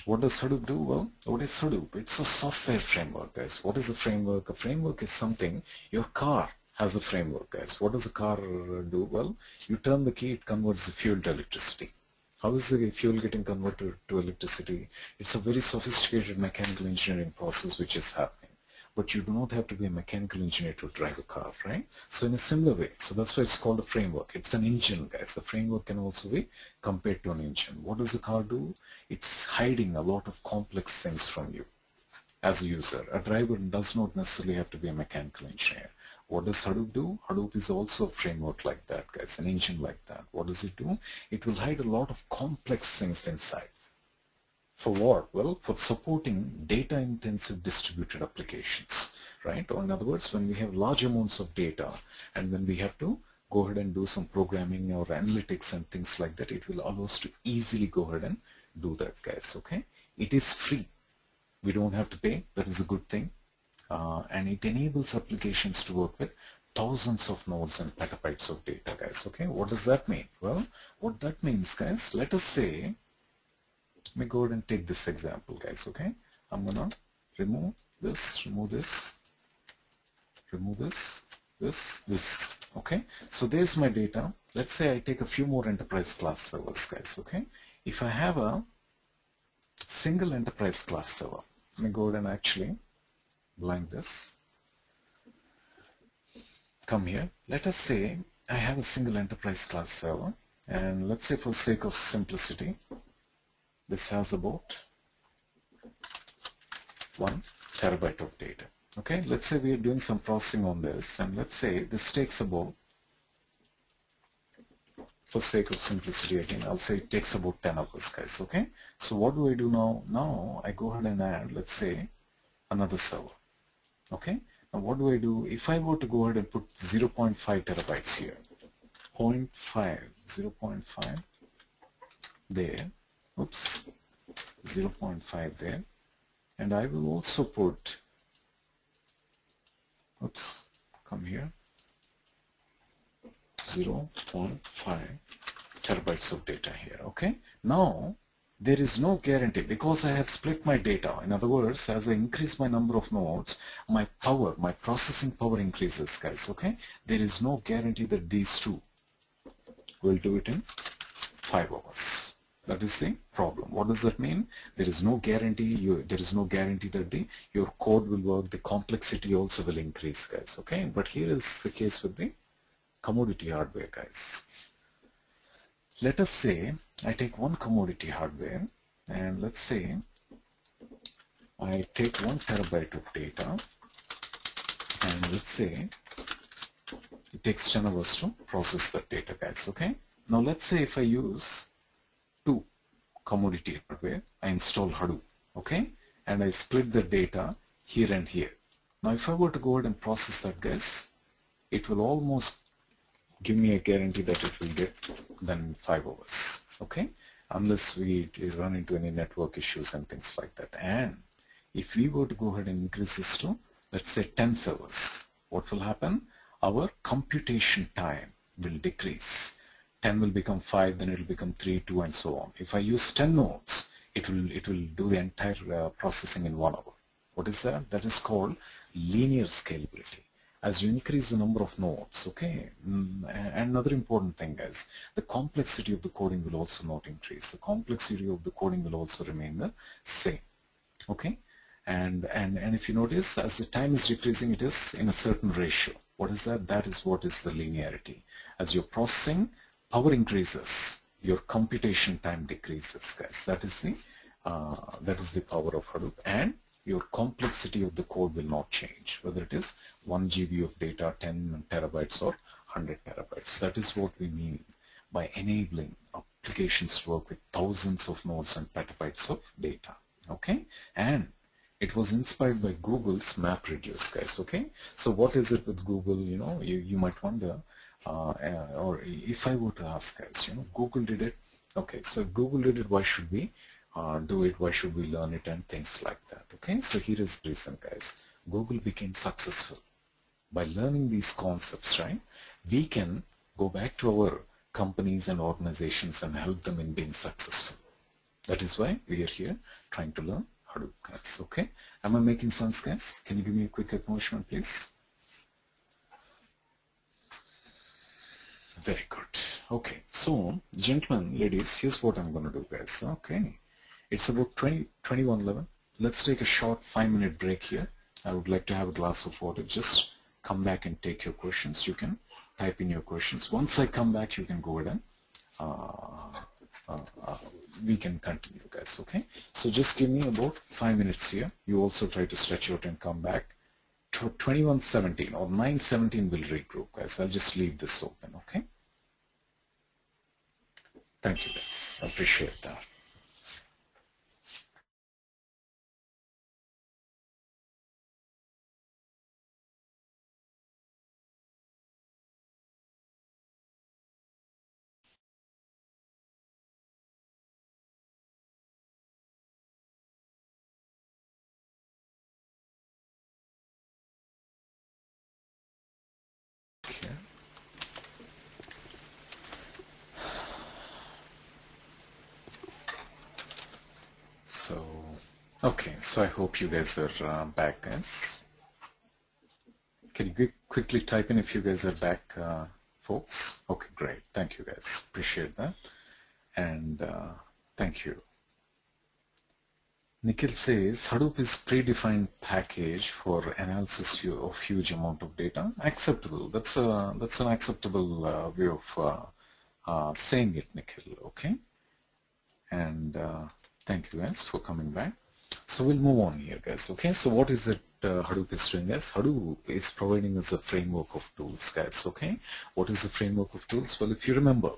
What does Hadoop do? Well, what is Hadoop? It's a software framework, guys. What is a framework? A framework is something, your car has a framework, guys. What does a car uh, do? Well, you turn the key, it converts the fuel to electricity. How is the fuel getting converted to electricity? It's a very sophisticated mechanical engineering process which is happening but you do not have to be a mechanical engineer to drive a car, right? So in a similar way, so that's why it's called a framework. It's an engine, guys. A framework can also be compared to an engine. What does a car do? It's hiding a lot of complex things from you as a user. A driver does not necessarily have to be a mechanical engineer. What does Hadoop do? Hadoop is also a framework like that, guys, an engine like that. What does it do? It will hide a lot of complex things inside. For what? Well, for supporting data-intensive distributed applications, right? Or in other words, when we have large amounts of data and when we have to go ahead and do some programming or analytics and things like that, it will allow us to easily go ahead and do that, guys, okay? It is free. We don't have to pay. That is a good thing. Uh, and it enables applications to work with thousands of nodes and petabytes of data, guys, okay? What does that mean? Well, what that means, guys, let us say let me go ahead and take this example guys okay? I'm gonna remove this remove this remove this this this okay? So there's my data. Let's say I take a few more enterprise class servers guys okay? If I have a single enterprise class server let me go ahead and actually blank this. Come here. Let us say I have a single enterprise class server and let's say for sake of simplicity this has about one terabyte of data. Okay let's say we are doing some processing on this and let's say this takes about for sake of simplicity again I'll say it takes about 10 hours guys okay? So what do I do now? Now I go ahead and add let's say another server okay? Now what do I do? If I were to go ahead and put 0.5 terabytes here 0.5 0.5 there oops. 0.5 there. And I will also put oops come here. 0.5 terabytes of data here okay? Now there is no guarantee because I have split my data. In other words as I increase my number of nodes my power my processing power increases guys okay? There is no guarantee that these two will do it in 5 hours that is the problem. What does that mean? There is no guarantee you there is no guarantee that the your code will work the complexity also will increase guys okay? But here is the case with the commodity hardware guys. Let us say I take one commodity hardware and let's say I take one terabyte of data and let's say it takes 10 hours to process that data guys okay? Now let's say if I use commodity hardware I install Hadoop okay? And I split the data here and here. Now if I were to go ahead and process that guys it will almost give me a guarantee that it will get than five hours okay? Unless we run into any network issues and things like that. And if we were to go ahead and increase this to let's say 10 servers what will happen? Our computation time will decrease 10 will become 5 then it will become 3 2 and so on if I use 10 nodes it will it will do the entire uh, processing in one hour what is that that is called linear scalability as you increase the number of nodes, okay, mm, another important thing is the complexity of the coding will also not increase. The complexity of the coding will also remain the same, okay? And, and, and if you notice, as the time is decreasing, it is in a certain ratio. What is that? That is what is the linearity. As your processing power increases, your computation time decreases, guys. That is the uh, that is the power of Hadoop. And your complexity of the code will not change, whether it is 1 GB of data, 10 terabytes or 100 terabytes. That is what we mean by enabling applications to work with thousands of nodes and petabytes of data. Okay, and it was inspired by Google's MapReduce, guys. Okay, so what is it with Google? You know, you, you might wonder, uh, or if I were to ask guys, you know, Google did it. Okay, so Google did it, why should we uh, do it, why should we learn it and things like that. Okay, so here is the reason guys. Google became successful. By learning these concepts, right, we can go back to our companies and organizations and help them in being successful. That is why we are here trying to learn Hadoop guys. Okay, am I making sense guys? Can you give me a quick acknowledgement please? Very good. Okay, so gentlemen, ladies, here's what I'm going to do guys. Okay. It's about 20, 2111. Let's take a short five minute break here. I would like to have a glass of water. Just come back and take your questions. You can type in your questions. Once I come back, you can go ahead and uh, uh, uh, we can continue guys okay so just give me about five minutes here you also try to stretch out and come back 2117 or 917 will regroup guys I'll just leave this open okay thank you guys I appreciate that Okay, so I hope you guys are uh, back, guys. Can you quickly type in if you guys are back, uh, folks? Okay, great. Thank you, guys. Appreciate that. And uh, thank you. Nikhil says Hadoop is predefined package for analysis of huge amount of data. Acceptable. That's a that's an acceptable uh, way of uh, uh, saying it, Nikhil. Okay. And thank you guys for coming back. So we'll move on here guys. Okay, so what is it uh, Hadoop is doing guys? Hadoop is providing us a framework of tools guys. Okay, what is the framework of tools? Well, if you remember,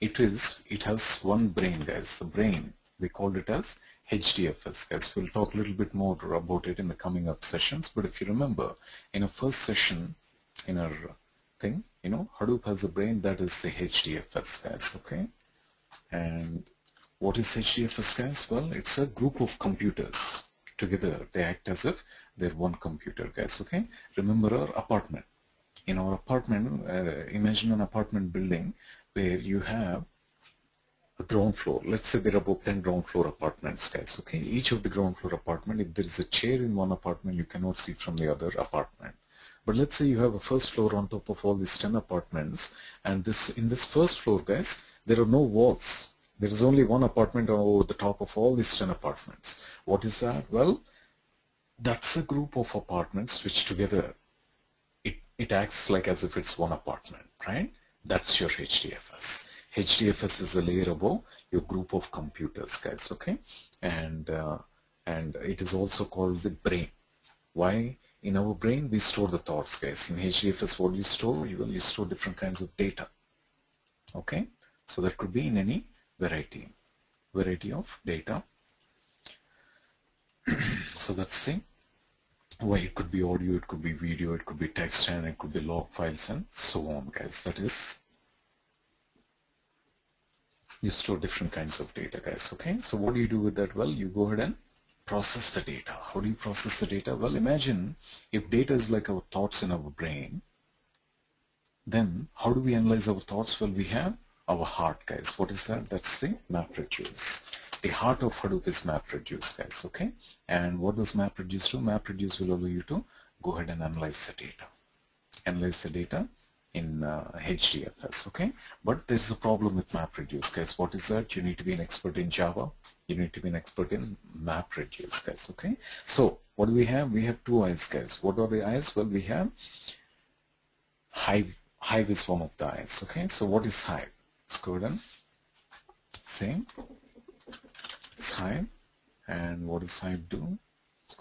it is it has one brain guys. The brain we called it as HDFS guys. We'll talk a little bit more about it in the coming up sessions. But if you remember, in a first session in our thing, you know, Hadoop has a brain that is the HDFS guys. Okay, and What is HDFS guys? Well, it's a group of computers together. They act as if they're one computer guys, okay? Remember our apartment. In our apartment, uh, imagine an apartment building where you have a ground floor. Let's say there are about 10 ground floor apartments guys, okay? Each of the ground floor apartment, if there is a chair in one apartment, you cannot see from the other apartment. But let's say you have a first floor on top of all these 10 apartments and this in this first floor guys, there are no walls there is only one apartment over the top of all these 10 apartments. What is that? Well, that's a group of apartments which together, it, it acts like as if it's one apartment, right? That's your HDFS. HDFS is a layer above your group of computers, guys, okay? And, uh, and it is also called the brain. Why? In our brain, we store the thoughts, guys. In HDFS, what do you store? You, you store different kinds of data, okay? So that could be in any variety variety of data. So that's the why it could be audio it could be video it could be text and it could be log files and so on guys. That is you store different kinds of data guys okay? So what do you do with that? Well you go ahead and process the data. How do you process the data? Well imagine if data is like our thoughts in our brain then how do we analyze our thoughts? Well we have our heart guys. What is that? That's the MapReduce the heart of Hadoop is MapReduce guys okay? And what does MapReduce do? MapReduce will allow you to go ahead and analyze the data. Analyze the data in uh, HDFS okay? But there's a problem with MapReduce guys. What is that? You need to be an expert in Java. You need to be an expert in MapReduce guys okay? So what do we have? We have two eyes guys. What are the eyes? Well we have Hive Hive is one of the eyes okay? So what is Hive let's go ahead and what does Hive do?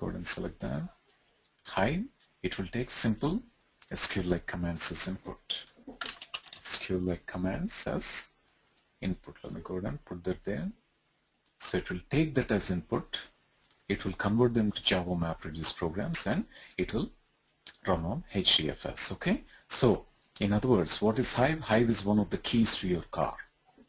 And select that. Hive it will take simple. SQL-like commands as input. SQL-like commands as input. Let me go and put that there. So it will take that as input. It will convert them to Java MapReduce programs and it will run on HDFS okay? So in other words, what is Hive? Hive is one of the keys to your car.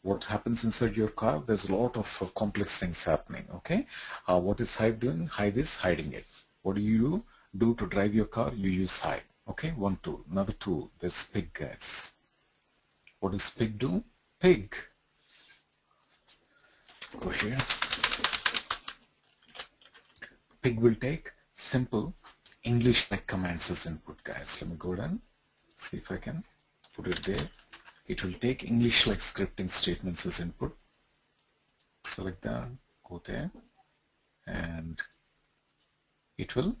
What happens inside your car? There's a lot of uh, complex things happening, okay? Uh, what is Hive doing? Hive is hiding it. What do you do to drive your car? You use Hive, okay? One tool. Another tool, there's Pig, guys. What does Pig do? Pig. Go here. Pig will take simple English-like commands as input, guys. Let me go down see if I can put it there. It will take English like scripting statements as input. Select that go there. And it will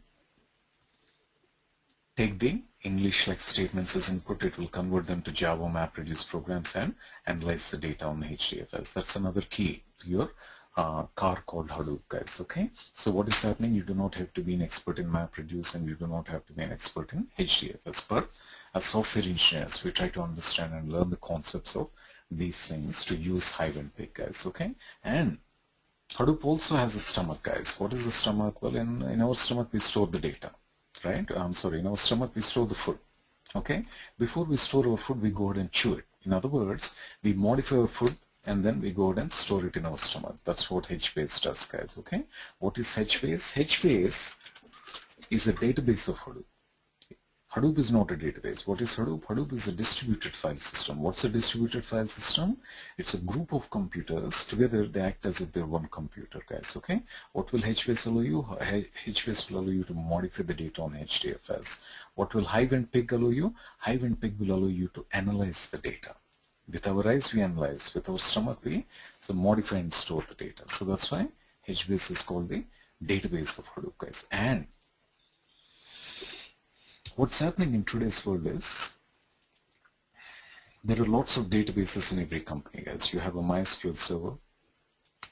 take the English like statements as input. It will convert them to Java MapReduce programs and analyze the data on HDFS that's another key to your uh, car called Hadoop guys okay? So what is happening? You do not have to be an expert in MapReduce and you do not have to be an expert in HDFS but as software engineers, we try to understand and learn the concepts of these things to use Hive and Pig, guys, okay? And Hadoop also has a stomach, guys. What is the stomach? Well, in, in our stomach, we store the data, right? I'm sorry, in our stomach, we store the food, okay? Before we store our food, we go ahead and chew it. In other words, we modify our food and then we go ahead and store it in our stomach. That's what HBase does, guys, okay? What is HBase? HBase is a database of Hadoop. Hadoop is not a database. What is Hadoop? Hadoop is a distributed file system. What's a distributed file system? It's a group of computers. Together they act as if they're one computer, guys. Okay. What will HBase allow you? HBase will allow you to modify the data on HDFS. What will Hive and Pig allow you? Hive and Pig will allow you to analyze the data. With our eyes we analyze. With our stomach we so modify and store the data. So that's why HBase is called the database of Hadoop, guys. And what's happening in today's world is there are lots of databases in every company guys. You have a MySQL server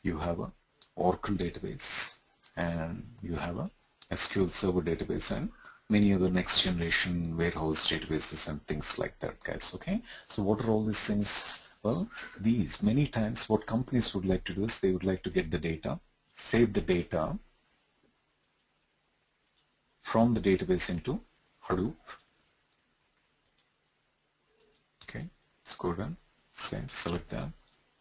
you have a Oracle database and you have a SQL server database and many other next generation warehouse databases and things like that guys okay? So what are all these things? Well these many times what companies would like to do is they would like to get the data save the data from the database into Hadoop. Okay, let's go down, say, select that.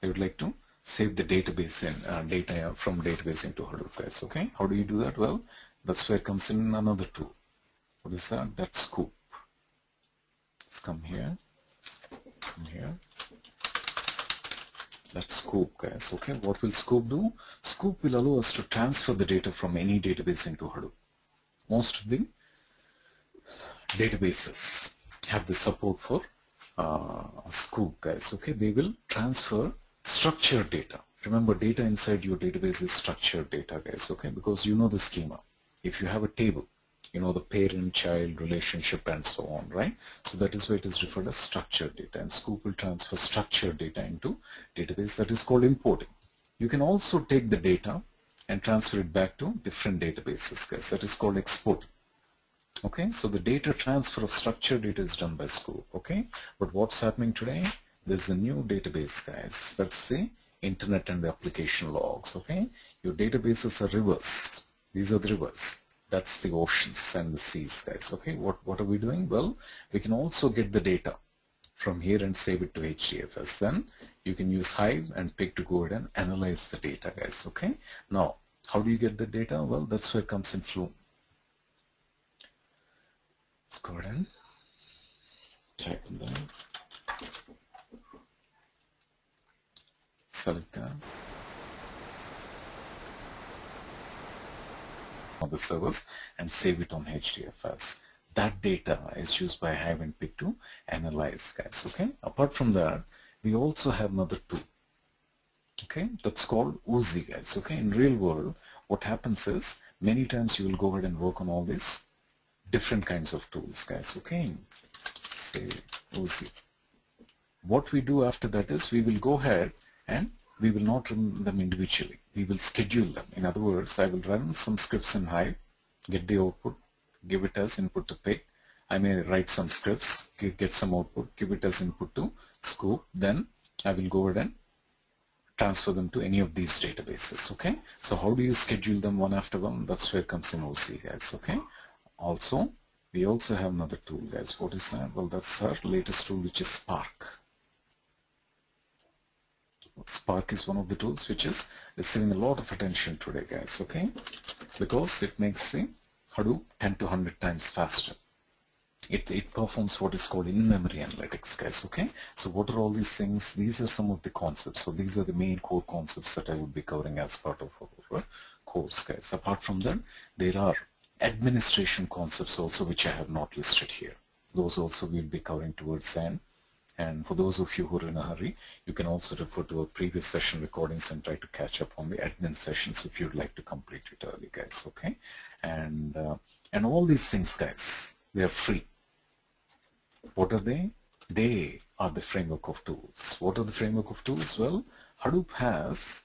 I would like to save the database in uh, data from database into Hadoop guys okay? How do you do that? Well that's where comes in another tool. What is that? That's Sqoop. Let's come here come here. That's Sqoop guys okay? What will Sqoop do? Sqoop will allow us to transfer the data from any database into Hadoop. Most of the databases have the support for uh, Sqoop guys. Okay they will transfer structured data. Remember data inside your database is structured data guys. Okay because you know the schema. If you have a table you know the parent child relationship and so on right? So that is why it is referred as structured data. And Sqoop will transfer structured data into database that is called importing. You can also take the data and transfer it back to different databases guys. That is called exporting okay so the data transfer of structured data is done by Sqoop okay? But what's happening today? There's a new database guys. That's the internet and the application logs okay? Your databases are rivers. These are the rivers. That's the oceans and the seas guys okay? What what are we doing? Well we can also get the data from here and save it to HDFS then you can use Hive and Pig to go ahead and analyze the data guys okay? Now how do you get the data? Well that's where it comes in Flume Let's go and type in there. Select that. On the servers and save it on HDFS. That data is used by Hive and Pig to analyze guys. Okay. Apart from that, we also have another tool. Okay, that's called Oozie guys. Okay, in real world, what happens is many times you will go ahead and work on all this different kinds of tools guys okay? Say Oozie what we do after that is we will go ahead and we will not run them individually. We will schedule them. In other words I will run some scripts in Hive get the output give it as input to Pig I may write some scripts get some output give it as input to Sqoop then I will go ahead and transfer them to any of these databases okay? So how do you schedule them one after one? That's where comes in Oozie guys okay also we also have another tool guys. What is that? Well that's our latest tool which is spark. Spark is one of the tools which is receiving a lot of attention today guys okay? Because it makes the hadoop 10 to 100 times faster. It, it performs what is called in-memory analytics guys okay? So what are all these things? These are some of the concepts. So these are the main core concepts that I will be covering as part of our uh, course guys. Apart from that there are administration concepts also which I have not listed here. Those also we'll be covering towards end. And for those of you who are in a hurry, you can also refer to our previous session recordings and try to catch up on the admin sessions if you'd like to complete it early, guys, okay? And, uh, and all these things, guys, they are free. What are they? They are the framework of tools. What are the framework of tools? Well, Hadoop has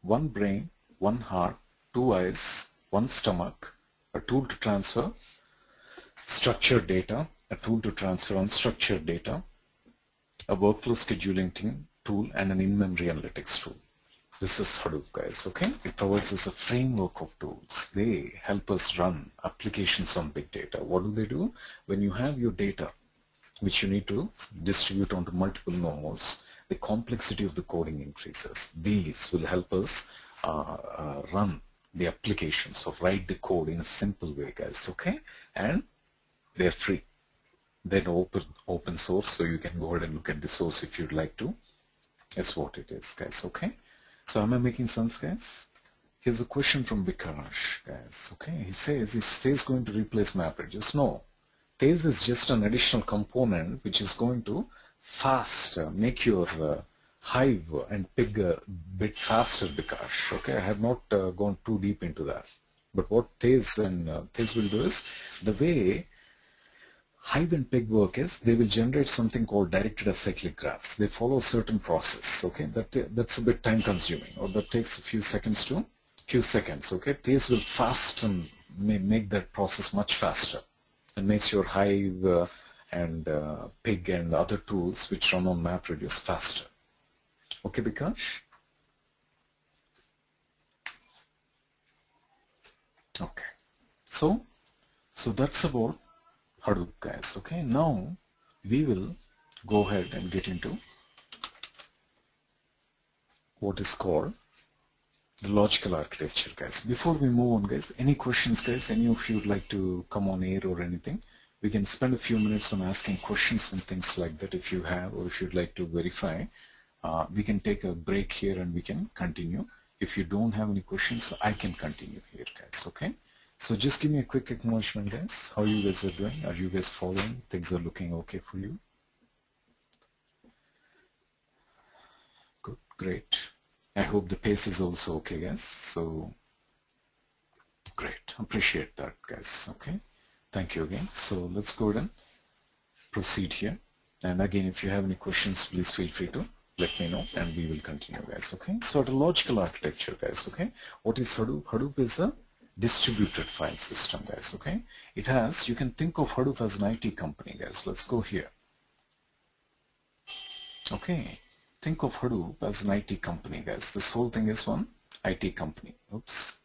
one brain, one heart, two eyes, one stomach, a tool to transfer structured data, a tool to transfer unstructured data, a workflow scheduling tool, and an in-memory analytics tool. This is Hadoop guys, okay? It provides us a framework of tools. They help us run applications on big data. What do they do? When you have your data, which you need to distribute onto multiple nodes, the complexity of the coding increases. These will help us uh, uh, run the application. So write the code in a simple way, guys, okay? And they're free. They're open, open source, so you can go ahead and look at the source if you'd like to. That's what it is, guys, okay? So am I making sense, guys? Here's a question from Bikash, guys, okay? He says, is Tez going to replace MapReduce? No. Tez is just an additional component which is going to fast, uh, make your uh, hive and pig a bit faster Bikash. Okay, I have not uh, gone too deep into that. But what Tez and uh, will do is the way Hive and Pig work is they will generate something called directed acyclic graphs. They follow a certain process. Okay, that that's a bit time consuming, or that takes a few seconds to few seconds. Okay, Tez will fasten may make that process much faster and makes your Hive uh, and uh, Pig and other tools which run on MapReduce faster. Okay, Bikash? Okay. So, so that's about Hadoop guys. Okay, now we will go ahead and get into what is called the logical architecture guys before we move on guys any questions guys any of you would like to come on air or anything we can spend a few minutes on asking questions and things like that if you have or if you'd like to verify uh, we can take a break here and we can continue. If you don't have any questions I can continue here guys okay? So just give me a quick acknowledgement guys. How you guys are doing? Are you guys following? Things are looking okay for you? Good great. I hope the pace is also okay guys. So great. Appreciate that guys okay? Thank you again. So let's go ahead and proceed here. And again if you have any questions please feel free to let me know and we will continue guys okay? So the logical architecture guys okay? What is Hadoop? Hadoop is a distributed file system guys okay? It has you can think of Hadoop as an IT company guys. Let's go here. Okay. Think of Hadoop as an IT company guys. This whole thing is one IT company. Oops.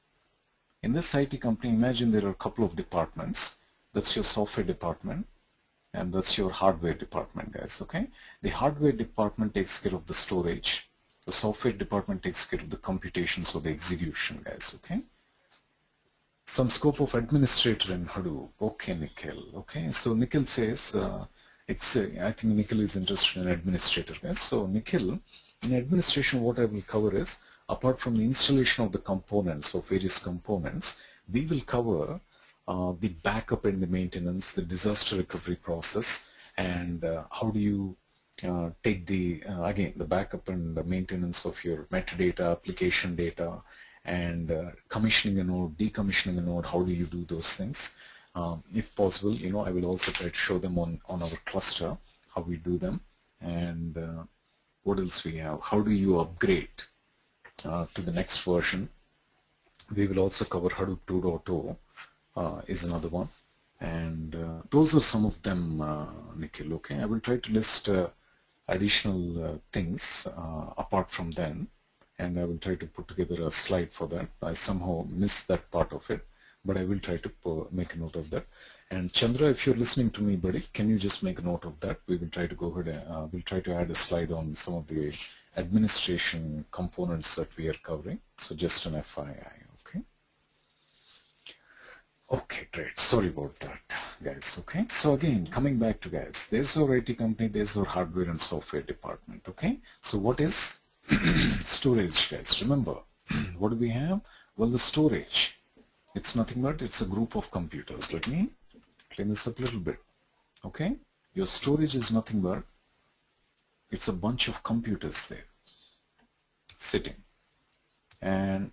In this IT company imagine there are a couple of departments. That's your software department and that's your hardware department guys okay? The hardware department takes care of the storage. The software department takes care of the computations or the execution guys okay? Some scope of administrator in Hadoop. Okay Nikhil okay? So Nikhil says uh, it's uh, I think Nikhil is interested in administrator guys. So Nikhil in administration what I will cover is apart from the installation of the components of various components we will cover uh, the backup and the maintenance, the disaster recovery process, and uh, how do you uh, take the, uh, again, the backup and the maintenance of your metadata, application data, and uh, commissioning a node, decommissioning a node, how do you do those things? Um, if possible, you know, I will also try to show them on, on our cluster, how we do them, and uh, what else we have, how do you upgrade to the next version. We will also cover Hadoop 2.0 uh, is another one. And uh, those are some of them uh, Nikhil okay? I will try to list uh, additional uh, things uh, apart from them. And I will try to put together a slide for that. I somehow missed that part of it but I will try to make a note of that. And Chandra if you're listening to me buddy can you just make a note of that? We will try to go ahead and we'll try to add a slide on some of the administration components that we are covering. So just an FYI Okay, great. Sorry about that, guys. Okay, so again, coming back to guys, there's our IT company, there's our hardware and software department. Okay, so what is storage, guys? Remember, what do we have? Well, the storage, it's nothing but it's a group of computers. Let me clean this up a little bit. Okay, your storage is nothing but it's a bunch of computers there sitting, and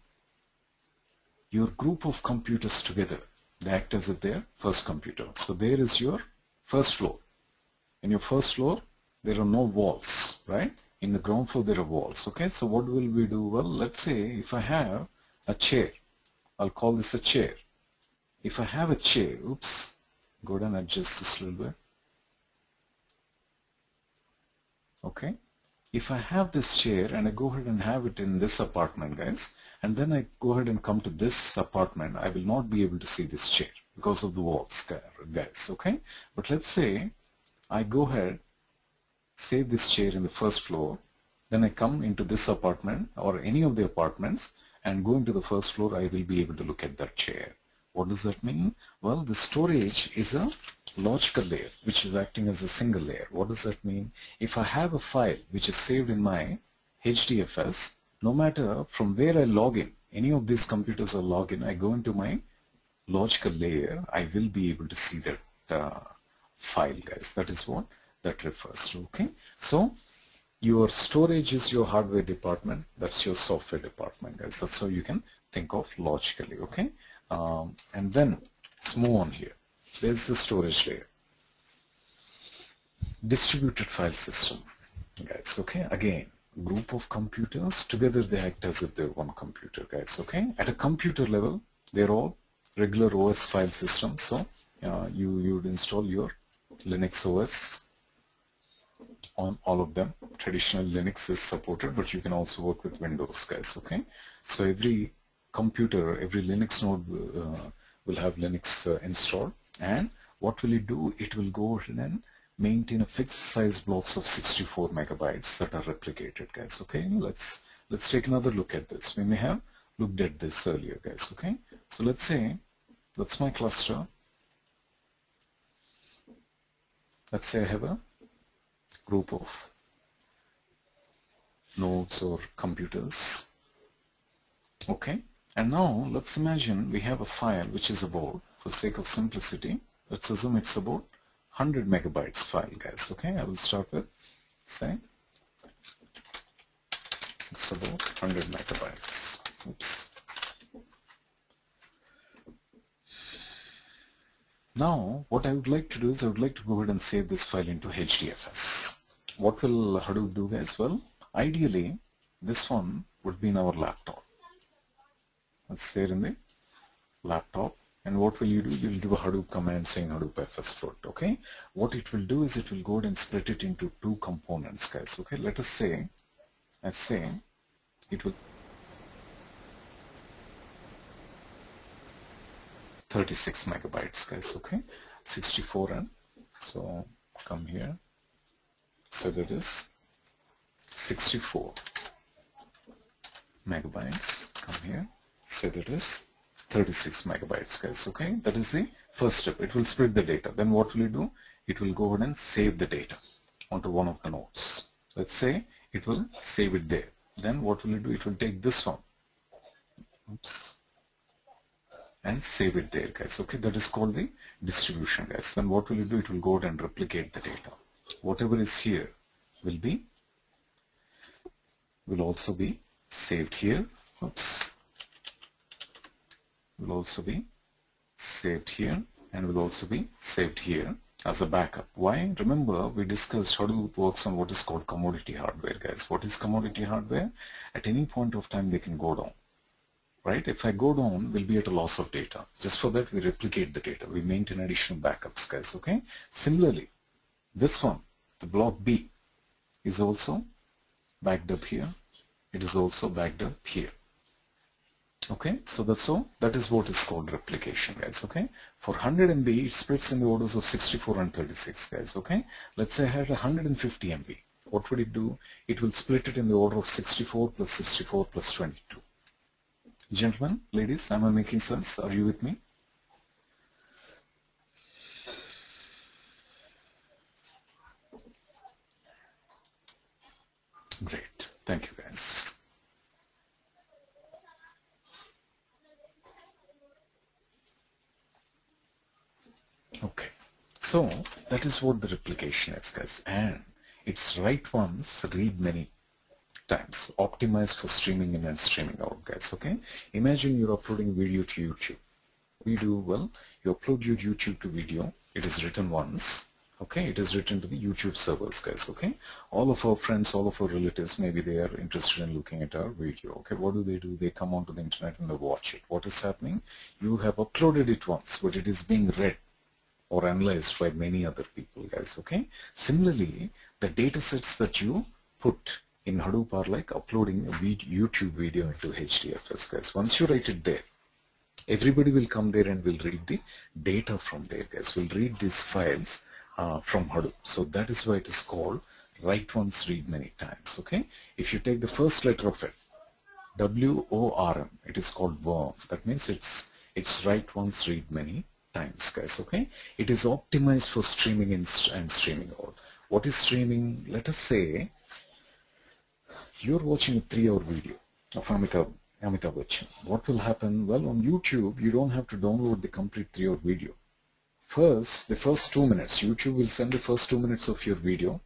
your group of computers together they act as if they're first computer. So there is your first floor. In your first floor, there are no walls, right? In the ground floor, there are walls, okay? So what will we do? Well, let's say if I have a chair, I'll call this a chair. If I have a chair, oops, go down and adjust this a little bit. Okay, if I have this chair and I go ahead and have it in this apartment guys and then I go ahead and come to this apartment I will not be able to see this chair because of the walls guys okay? But let's say I go ahead save this chair in the first floor then I come into this apartment or any of the apartments and go into the first floor I will be able to look at that chair what does that mean? Well, the storage is a logical layer which is acting as a single layer. What does that mean? If I have a file which is saved in my HDFS, no matter from where I log in, any of these computers are log in, I go into my logical layer, I will be able to see that uh, file guys. That is what that refers to. Okay, so your storage is your hardware department, that's your software department guys. That's how you can think of logically. Okay, um, and then let's move on here. There's the storage layer. Distributed file system. Guys, okay, again, group of computers, together they act as if they're one computer, guys, okay? At a computer level, they're all regular OS file system, so uh, you, you would install your Linux OS on all of them. Traditional Linux is supported, but you can also work with Windows, guys, okay? So every computer, every Linux node uh, will have Linux uh, installed and what will it do? It will go and maintain a fixed size blocks of 64 megabytes that are replicated guys okay let's let's take another look at this. We may have looked at this earlier, guys, okay? So let's say that's my cluster. Let's say I have a group of nodes or computers. Okay, and now let's imagine we have a file which is about, for sake of simplicity, let's assume it's about 100 megabytes file, guys. Okay, I will start with, say, it's about 100 megabytes. Oops. Now, what I would like to do is I would like to go ahead and save this file into HDFS. What will Hadoop do as well? Ideally, this one would be in our laptop. It's there in the laptop. And what will you do? You will give a Hadoop command saying Hadoop root. Okay. What it will do is it will go ahead and split it into two components, guys. Okay. Let us say, let's say, it will 36 megabytes guys okay 64 and so come here so that is 64 megabytes come here say that is 36 megabytes guys okay? That is the first step. It will split the data. Then what will you do? It will go ahead and save the data onto one of the nodes. Let's say it will save it there. Then what will it do? It will take this one. Oops. And save it there guys okay? That is called the distribution guys. Then what will you do? It will go ahead and replicate the data. Whatever is here will be will also be saved here. Oops will also be saved here and will also be saved here as a backup. Why? Remember, we discussed Hadoop works on what is called commodity hardware, guys. What is commodity hardware? At any point of time, they can go down. Right? If I go down, we'll be at a loss of data. Just for that, we replicate the data. We maintain additional backups, guys. Okay? Similarly, this one, the block B, is also backed up here. It is also backed up here okay so that's so that is what is called replication guys okay? For 100 MB it splits in the orders of 64 and 36 guys okay? Let's say I had 150 MB what would it do? It will split it in the order of 64 plus 64 plus 22 gentlemen ladies am I making sense? Are you with me? Great. Thank you guys Okay, so that is what the replication is guys and it's write once, read many times, optimized for streaming in and streaming out guys, okay? Imagine you're uploading video to YouTube. We do, well, you upload your YouTube to video, it is written once, okay? It is written to the YouTube servers guys, okay? All of our friends, all of our relatives, maybe they are interested in looking at our video, okay? What do they do? They come onto the internet and they watch it. What is happening? You have uploaded it once, but it is being read or analyzed by many other people guys okay? Similarly the data sets that you put in Hadoop are like uploading a YouTube video into HDFS guys. Once you write it there everybody will come there and will read the data from there guys. Will read these files uh, from Hadoop. So that is why it is called write once read many times okay? If you take the first letter of it W-O-R-M it is called worm that means it's it's write once read many times guys okay? It is optimized for streaming in and streaming out what is streaming? Let us say you're watching a three hour video of Amitabh, Amitabh Bachchan. What will happen? Well on YouTube you don't have to download the complete three hour video. First the first two minutes YouTube will send the first two minutes of your video.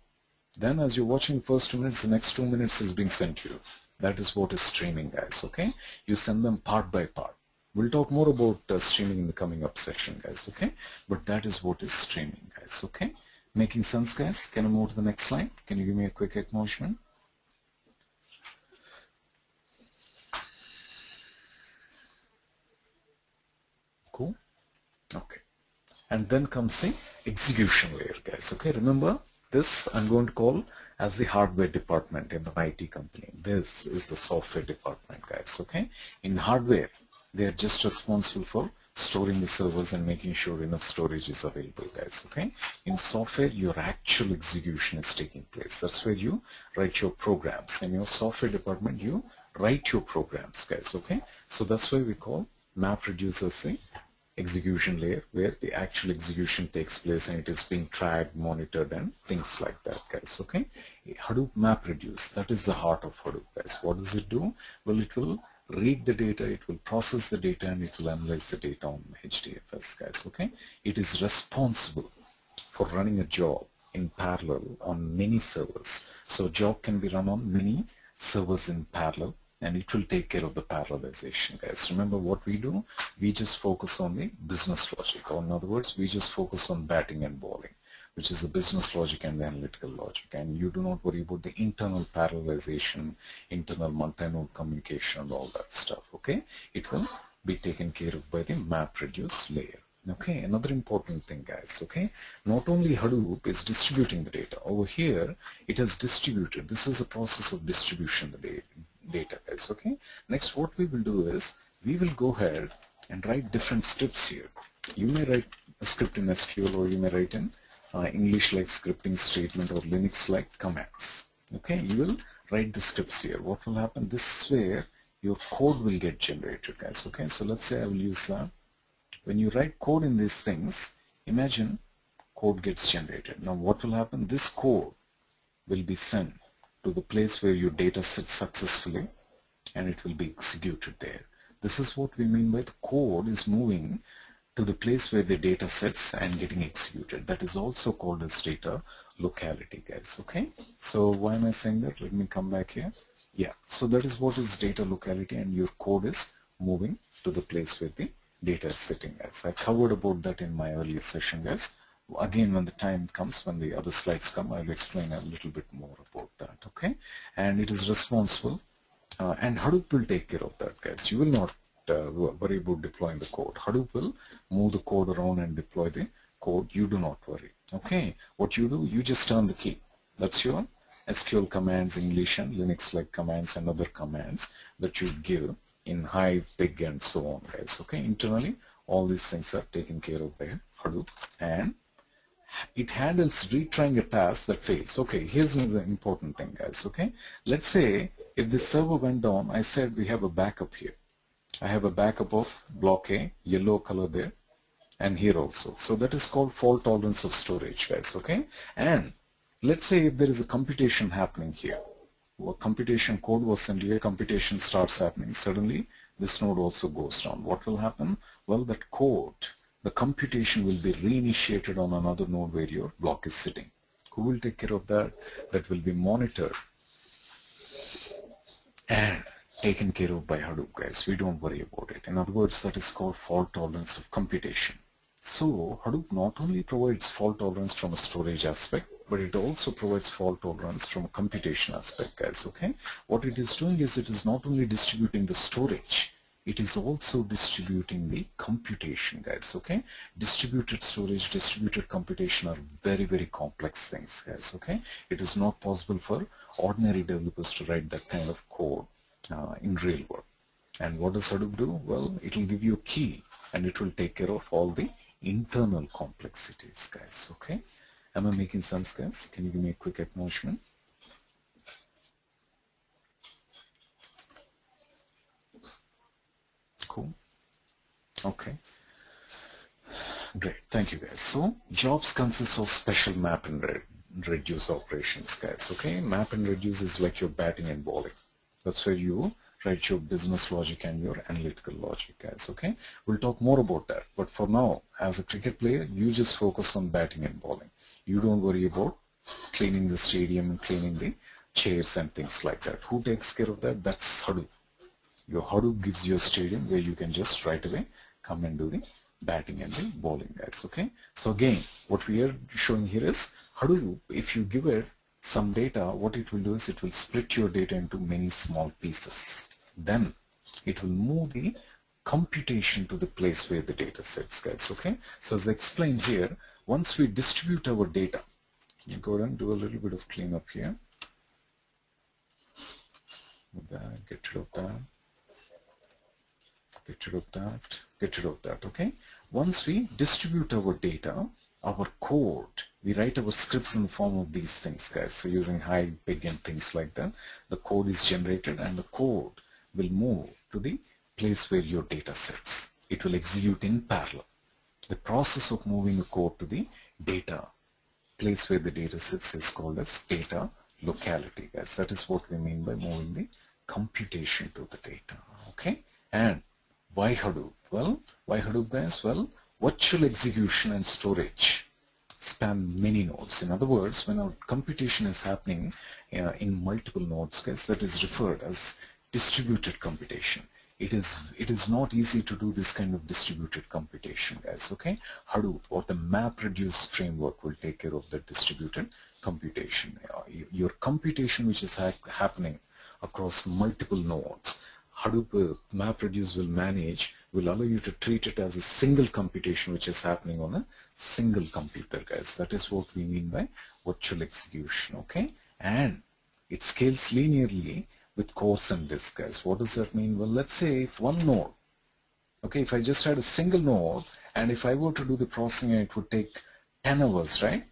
Then as you're watching the first two minutes the next two minutes is being sent to you. That is what is streaming guys okay? You send them part by part We'll talk more about uh, streaming in the coming up section, guys, okay? But that is what is streaming, guys, okay? Making sense, guys? Can I move to the next slide? Can you give me a quick acknowledgement? Cool? Okay. And then comes the execution layer, guys, okay? Remember, this I'm going to call as the hardware department in an IT company. This is the software department, guys, okay? In hardware, they are just responsible for storing the servers and making sure enough storage is available guys okay? In software your actual execution is taking place. That's where you write your programs. In your software department you write your programs guys okay? So that's why we call MapReduce as the execution layer where the actual execution takes place and it is being tracked monitored and things like that guys okay? Hadoop MapReduce that is the heart of Hadoop guys. What does it do? Well it will read the data it will process the data and it will analyze the data on HDFS guys okay? It is responsible for running a job in parallel on many servers. So job can be run on many servers in parallel and it will take care of the parallelization guys. Remember what we do? We just focus on the business logic. Or in other words we just focus on batting and bowling which is the business logic and the analytical logic. And you do not worry about the internal parallelization internal multi-node communication and all that stuff okay? It will be taken care of by the map reduce layer okay? Another important thing guys okay? Not only Hadoop is distributing the data. Over here it has distributed. This is a process of distribution the data data guys okay? Next what we will do is we will go ahead and write different scripts here. You may write a script in SQL or you may write in uh, English like scripting statement or Linux like commands. Okay you will write the scripts here. What will happen? This is where your code will get generated guys. Okay so let's say I will use that. When you write code in these things imagine code gets generated. Now what will happen? This code will be sent to the place where your data sits successfully and it will be executed there. This is what we mean by the code is moving to the place where the data sits and getting executed. That is also called as data locality guys okay? So why am I saying that? Let me come back here. Yeah so that is what is data locality and your code is moving to the place where the data is sitting guys. I covered about that in my earlier session guys. Again when the time comes when the other slides come I'll explain a little bit more about that okay? And it is responsible uh, and Hadoop will take care of that guys. You will not uh, worry about deploying the code. Hadoop will move the code around and deploy the code. You do not worry. Okay? What you do you just turn the key. That's your SQL commands English and Linux like commands and other commands that you give in Hive, Pig and so on guys. Okay? Internally all these things are taken care of by Hadoop and it handles retrying a task that fails. Okay, here's the important thing guys, okay? Let's say if the server went down, I said we have a backup here. I have a backup of block A, yellow color there, and here also. So that is called fault tolerance of storage guys, okay? And let's say if there is a computation happening here, what computation code was sent here, computation starts happening, suddenly this node also goes down. What will happen? Well, that code the computation will be reinitiated on another node where your block is sitting. Who will take care of that? That will be monitored and taken care of by Hadoop guys. We don't worry about it. In other words, that is called fault tolerance of computation. So Hadoop not only provides fault tolerance from a storage aspect, but it also provides fault tolerance from a computation aspect guys okay what it is doing is it is not only distributing the storage it is also distributing the computation guys okay distributed storage distributed computation are very very complex things guys okay it is not possible for ordinary developers to write that kind of code uh, in real world. And what does Hadoop do? Well it will give you a key and it will take care of all the internal complexities guys okay? Am I making sense guys? Can you give me a quick acknowledgement? Cool. Okay. Great. Thank you guys. So jobs consist of special map and reduce operations guys okay? Map and reduce is like your batting and bowling that's where you write your business logic and your analytical logic guys okay? We'll talk more about that. But for now as a cricket player you just focus on batting and bowling. You don't worry about cleaning the stadium and cleaning the chairs and things like that. Who takes care of that? That's Hadoop. Your Hadoop gives you a stadium where you can just right away come and do the batting and the bowling guys okay? So again what we are showing here is Hadoop if you give it some data what it will do is it will split your data into many small pieces. Then it will move the computation to the place where the data sits guys okay? So as I explained here once we distribute our data you go and do a little bit of cleanup here? Get rid of that. Get rid of that, get rid of that, okay? Once we distribute our data, our code, we write our scripts in the form of these things, guys. So using Hive, Pig, and things like that, the code is generated and the code will move to the place where your data sits. It will execute in parallel. The process of moving the code to the data place where the data sits is called as data locality, guys. That is what we mean by moving the computation to the data, okay? And why Hadoop? Well, why Hadoop, guys? Well, virtual execution and storage span many nodes. In other words, when our computation is happening uh, in multiple nodes, guys, that is referred as distributed computation. It is it is not easy to do this kind of distributed computation, guys. Okay, Hadoop or the MapReduce framework will take care of the distributed computation. Uh, your computation, which is ha happening across multiple nodes, Hadoop uh, MapReduce will manage will allow you to treat it as a single computation which is happening on a single computer guys. That is what we mean by virtual execution okay? And it scales linearly with cores and disks guys. What does that mean? Well let's say if one node okay if I just had a single node and if I were to do the processing it would take 10 hours right?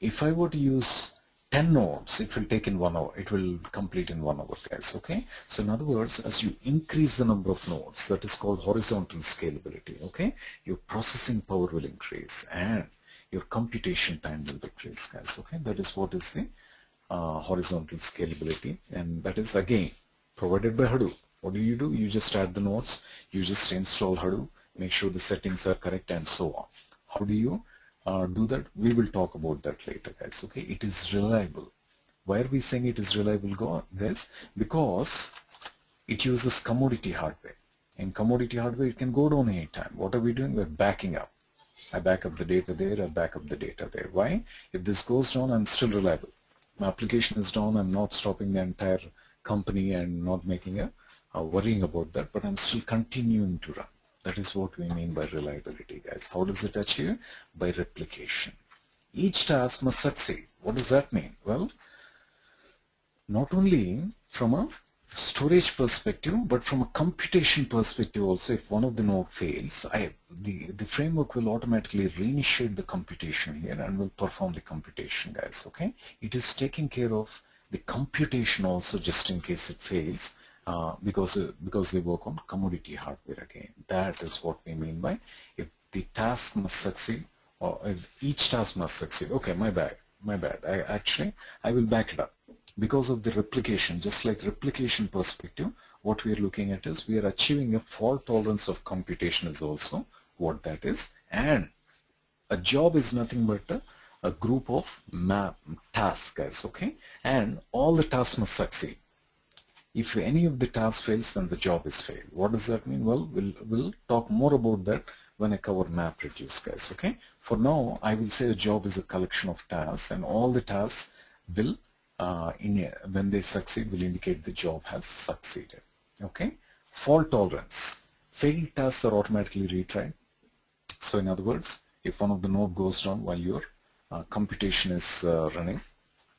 If I were to use 10 nodes, it will take in one hour. It will complete in one hour, guys. Okay. So in other words, as you increase the number of nodes, that is called horizontal scalability. Okay. Your processing power will increase and your computation time will decrease, guys. Okay. That is what is the uh, horizontal scalability, and that is again provided by Hadoop. What do you do? You just add the nodes. You just install Hadoop. Make sure the settings are correct and so on. How do you uh, do that we will talk about that later guys okay? It is reliable. Why are we saying it is reliable guys? Because it uses commodity hardware. In commodity hardware it can go down anytime. What are we doing? We're backing up. I back up the data there I back up the data there. Why? If this goes down I'm still reliable. My application is down I'm not stopping the entire company and not making a worrying about that but I'm still continuing to run that is what we mean by reliability, guys. How does it achieve? By replication. Each task must succeed. What does that mean? Well, not only from a storage perspective, but from a computation perspective also, if one of the node fails, I, the, the framework will automatically reinitiate the computation here and will perform the computation, guys, okay? It is taking care of the computation also just in case it fails uh, because because they work on commodity hardware again. That is what we mean by if the task must succeed or if each task must succeed. Okay, my bad, my bad. I actually I will back it up because of the replication. Just like replication perspective, what we are looking at is we are achieving a fault tolerance of computation is also what that is, and a job is nothing but a, a group of map tasks, guys. Okay, and all the tasks must succeed if any of the tasks fails, then the job is failed. What does that mean? Well, we'll, we'll talk more about that when I cover MapReduce, guys, okay? For now, I will say a job is a collection of tasks and all the tasks will, uh, in a, when they succeed, will indicate the job has succeeded, okay? Fault tolerance. Failed tasks are automatically retried. So in other words, if one of the node goes down while your uh, computation is uh, running,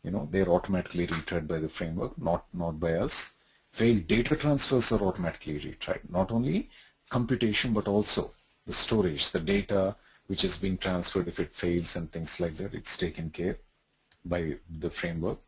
you know, they're automatically retried by the framework, not, not by us failed data transfers are automatically retried. Not only computation, but also the storage, the data which is being transferred if it fails and things like that, it's taken care by the framework.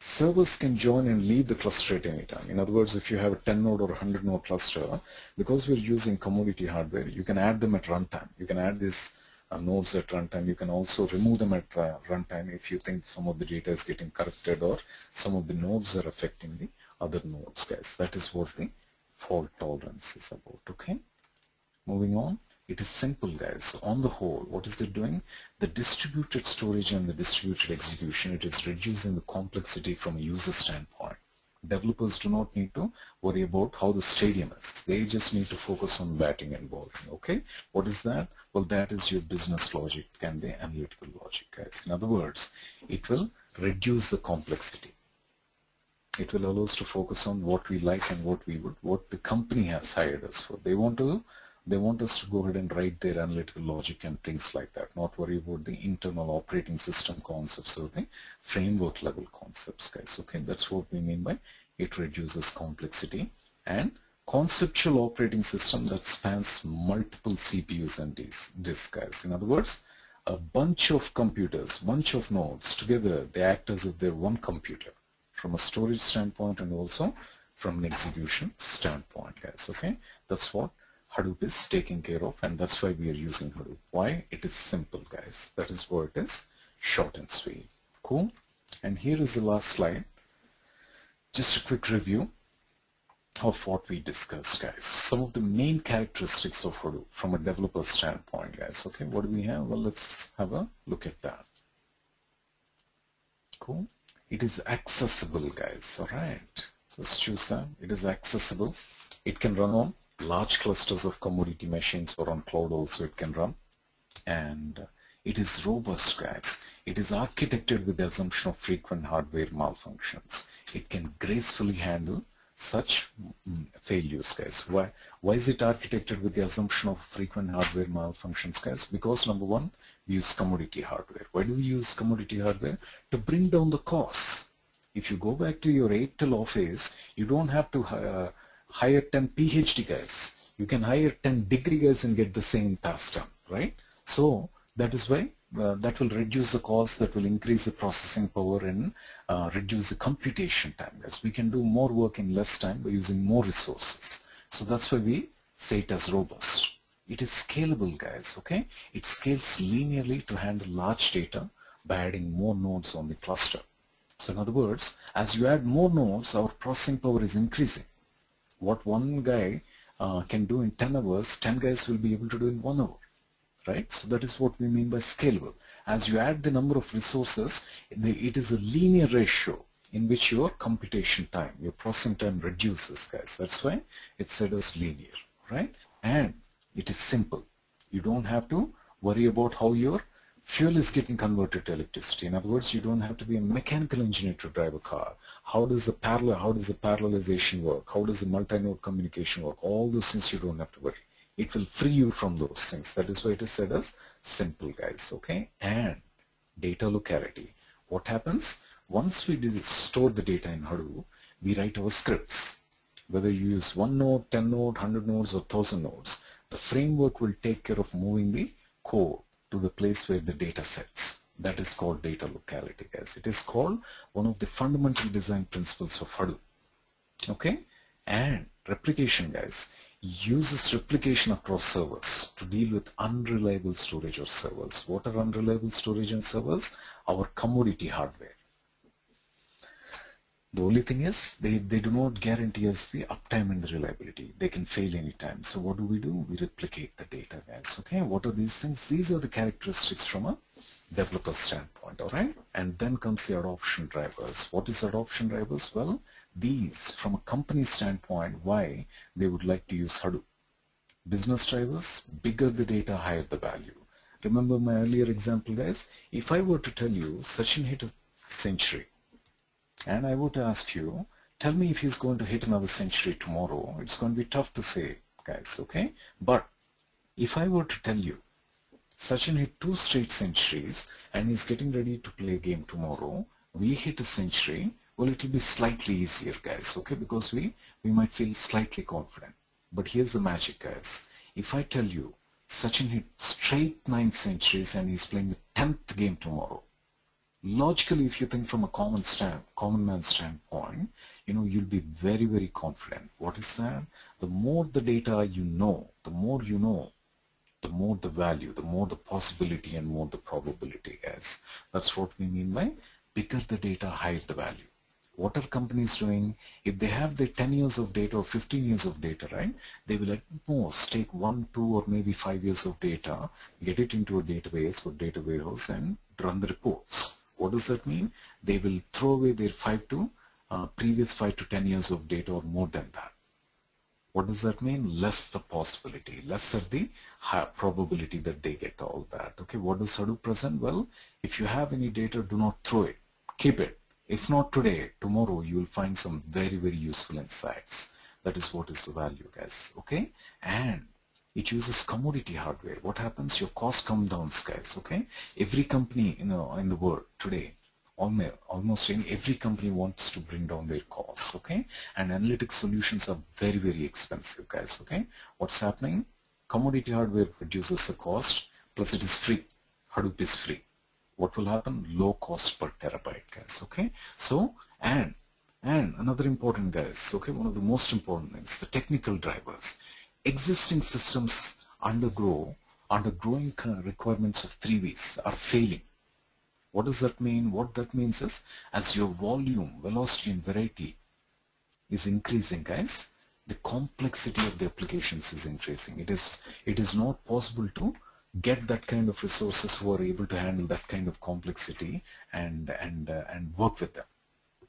Servers can join and leave the cluster at any time. In other words, if you have a 10 node or 100 node cluster, because we're using commodity hardware, you can add them at runtime. You can add these uh, nodes at runtime. You can also remove them at uh, runtime if you think some of the data is getting corrupted or some of the nodes are affecting the other nodes guys. That is what the fault tolerance is about okay? Moving on. It is simple guys. On the whole what is it doing? The distributed storage and the distributed execution it is reducing the complexity from a user standpoint. Developers do not need to worry about how the stadium is. They just need to focus on batting and bowling okay? What is that? Well that is your business logic and the analytical logic guys. In other words it will reduce the complexity it will allow us to focus on what we like and what we would what the company has hired us for. They want to they want us to go ahead and write their analytical logic and things like that not worry about the internal operating system concepts or the framework level concepts guys. Okay that's what we mean by it reduces complexity. And conceptual operating system that spans multiple CPUs and disks, guys. In other words, a bunch of computers, bunch of nodes together, they act as if they're one computer from a storage standpoint and also from an execution standpoint, guys. Okay, that's what Hadoop is taking care of and that's why we are using Hadoop. Why? It is simple, guys. That is what it is, short and sweet. Cool. And here is the last slide. Just a quick review of what we discussed, guys. Some of the main characteristics of Hadoop from a developer standpoint, guys. Okay, what do we have? Well, let's have a look at that. Cool. It is accessible, guys. All right. So choose that. It is accessible. It can run on large clusters of commodity machines or on cloud also it can run. And it is robust, guys. It is architected with the assumption of frequent hardware malfunctions. It can gracefully handle such mm, failures guys why why is it architected with the assumption of frequent hardware malfunctions guys because number one we use commodity hardware. Why do we use commodity hardware? To bring down the costs. If you go back to your Airtel office you don't have to uh, hire 10 PhD guys. You can hire 10 degree guys and get the same task done right? So that is why uh, that will reduce the cost, that will increase the processing power and uh, reduce the computation time. Yes, we can do more work in less time by using more resources. So that's why we say it as robust. It is scalable, guys, okay? It scales linearly to handle large data by adding more nodes on the cluster. So in other words, as you add more nodes, our processing power is increasing. What one guy uh, can do in 10 hours, 10 guys will be able to do in one hour right? So that is what we mean by scalable. As you add the number of resources, it is a linear ratio in which your computation time, your processing time reduces, guys. That's why it's said as linear, right? And it is simple. You don't have to worry about how your fuel is getting converted to electricity. In other words, you don't have to be a mechanical engineer to drive a car. How does the parallel, how does the parallelization work? How does the multi-node communication work? All those things you don't have to worry it will free you from those things. That is why it is said as simple guys, okay? And data locality. What happens? Once we store the data in Hadoop, we write our scripts. Whether you use one node, 10 node, 100 nodes or 1000 nodes, the framework will take care of moving the code to the place where the data sits. That is called data locality guys. It is called one of the fundamental design principles of Hadoop. Okay? And replication guys uses replication across servers to deal with unreliable storage of servers. What are unreliable storage and servers? Our commodity hardware. The only thing is they, they do not guarantee us the uptime and the reliability. They can fail anytime. So what do we do? We replicate the data guys. Okay, what are these things? These are the characteristics from a developer standpoint, all right? And then comes the adoption drivers. What is adoption drivers? Well, these from a company standpoint why they would like to use Hadoop. Business drivers, bigger the data, higher the value. Remember my earlier example guys? If I were to tell you Sachin hit a century and I would ask you, tell me if he's going to hit another century tomorrow, it's going to be tough to say guys, okay? But if I were to tell you Sachin hit two straight centuries and he's getting ready to play a game tomorrow, we hit a century, well, it will be slightly easier, guys, okay? Because we, we might feel slightly confident. But here's the magic, guys. If I tell you Sachin hit straight nine centuries and he's playing the 10th game tomorrow, logically, if you think from a common stand, common man standpoint, you know, you'll be very, very confident. What is that? The more the data you know, the more you know, the more the value, the more the possibility and more the probability, guys. That's what we mean by bigger the data, higher the value what are companies doing? If they have their 10 years of data or 15 years of data, right, they will at most take one, two, or maybe five years of data, get it into a database or data warehouse and run the reports. What does that mean? They will throw away their five to uh, previous five to 10 years of data or more than that. What does that mean? Less the possibility, lesser the probability that they get all that. Okay, what does Hadoop present? Well, if you have any data, do not throw it. Keep it if not today, tomorrow you will find some very, very useful insights. That is what is the value, guys. Okay? And it uses commodity hardware. What happens? Your costs come down, guys. Okay? Every company you know, in the world today, almost, almost in every company wants to bring down their costs, okay? And analytic solutions are very, very expensive, guys, okay? What's happening? Commodity hardware reduces the cost, plus it is free. Hadoop is free. What will happen? Low cost per terabyte, guys, okay? So, and, and another important, guys, okay, one of the most important things, the technical drivers. Existing systems undergo, undergoing requirements of 3Vs are failing what does that mean? What that means is as your volume, velocity and variety is increasing guys, the complexity of the applications is increasing. It is, it is not possible to get that kind of resources who are able to handle that kind of complexity and, and, uh, and work with them.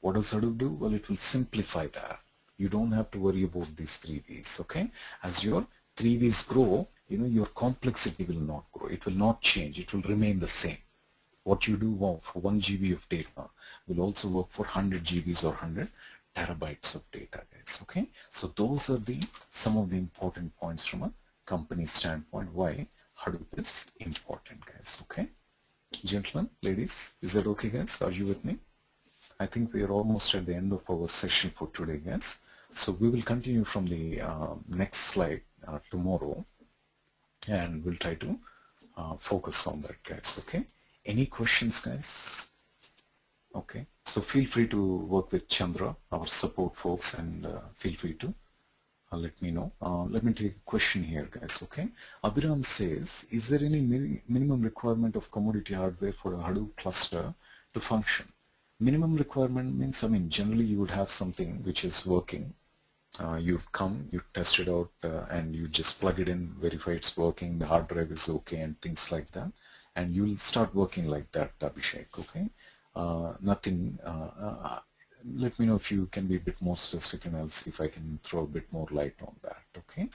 What does Hadoop do? Well, it will simplify that. You don't have to worry about these three V's, okay? As your three V's grow, you know, your complexity will not grow. It will not change. It will remain the same. What you do for 1 GB of data will also work for 100 GBs or 100 terabytes of data guys okay? So those are the some of the important points from a company standpoint. Why? Hadoop is important guys okay? Gentlemen ladies is that okay guys? Are you with me? I think we are almost at the end of our session for today guys so we will continue from the uh, next slide uh, tomorrow and we'll try to uh, focus on that guys okay any questions, guys? Okay, so feel free to work with Chandra, our support folks, and uh, feel free to uh, let me know. Uh, let me take a question here, guys, okay? Abhiram says, is there any mi minimum requirement of commodity hardware for a Hadoop cluster to function? Minimum requirement means, I mean, generally you would have something which is working. Uh, you come, you test it out, uh, and you just plug it in, verify it's working, the hard drive is okay, and things like that and you'll start working like that, Abhishek, okay? Uh, nothing, uh, uh, let me know if you can be a bit more specific and I'll see if I can throw a bit more light on that, okay?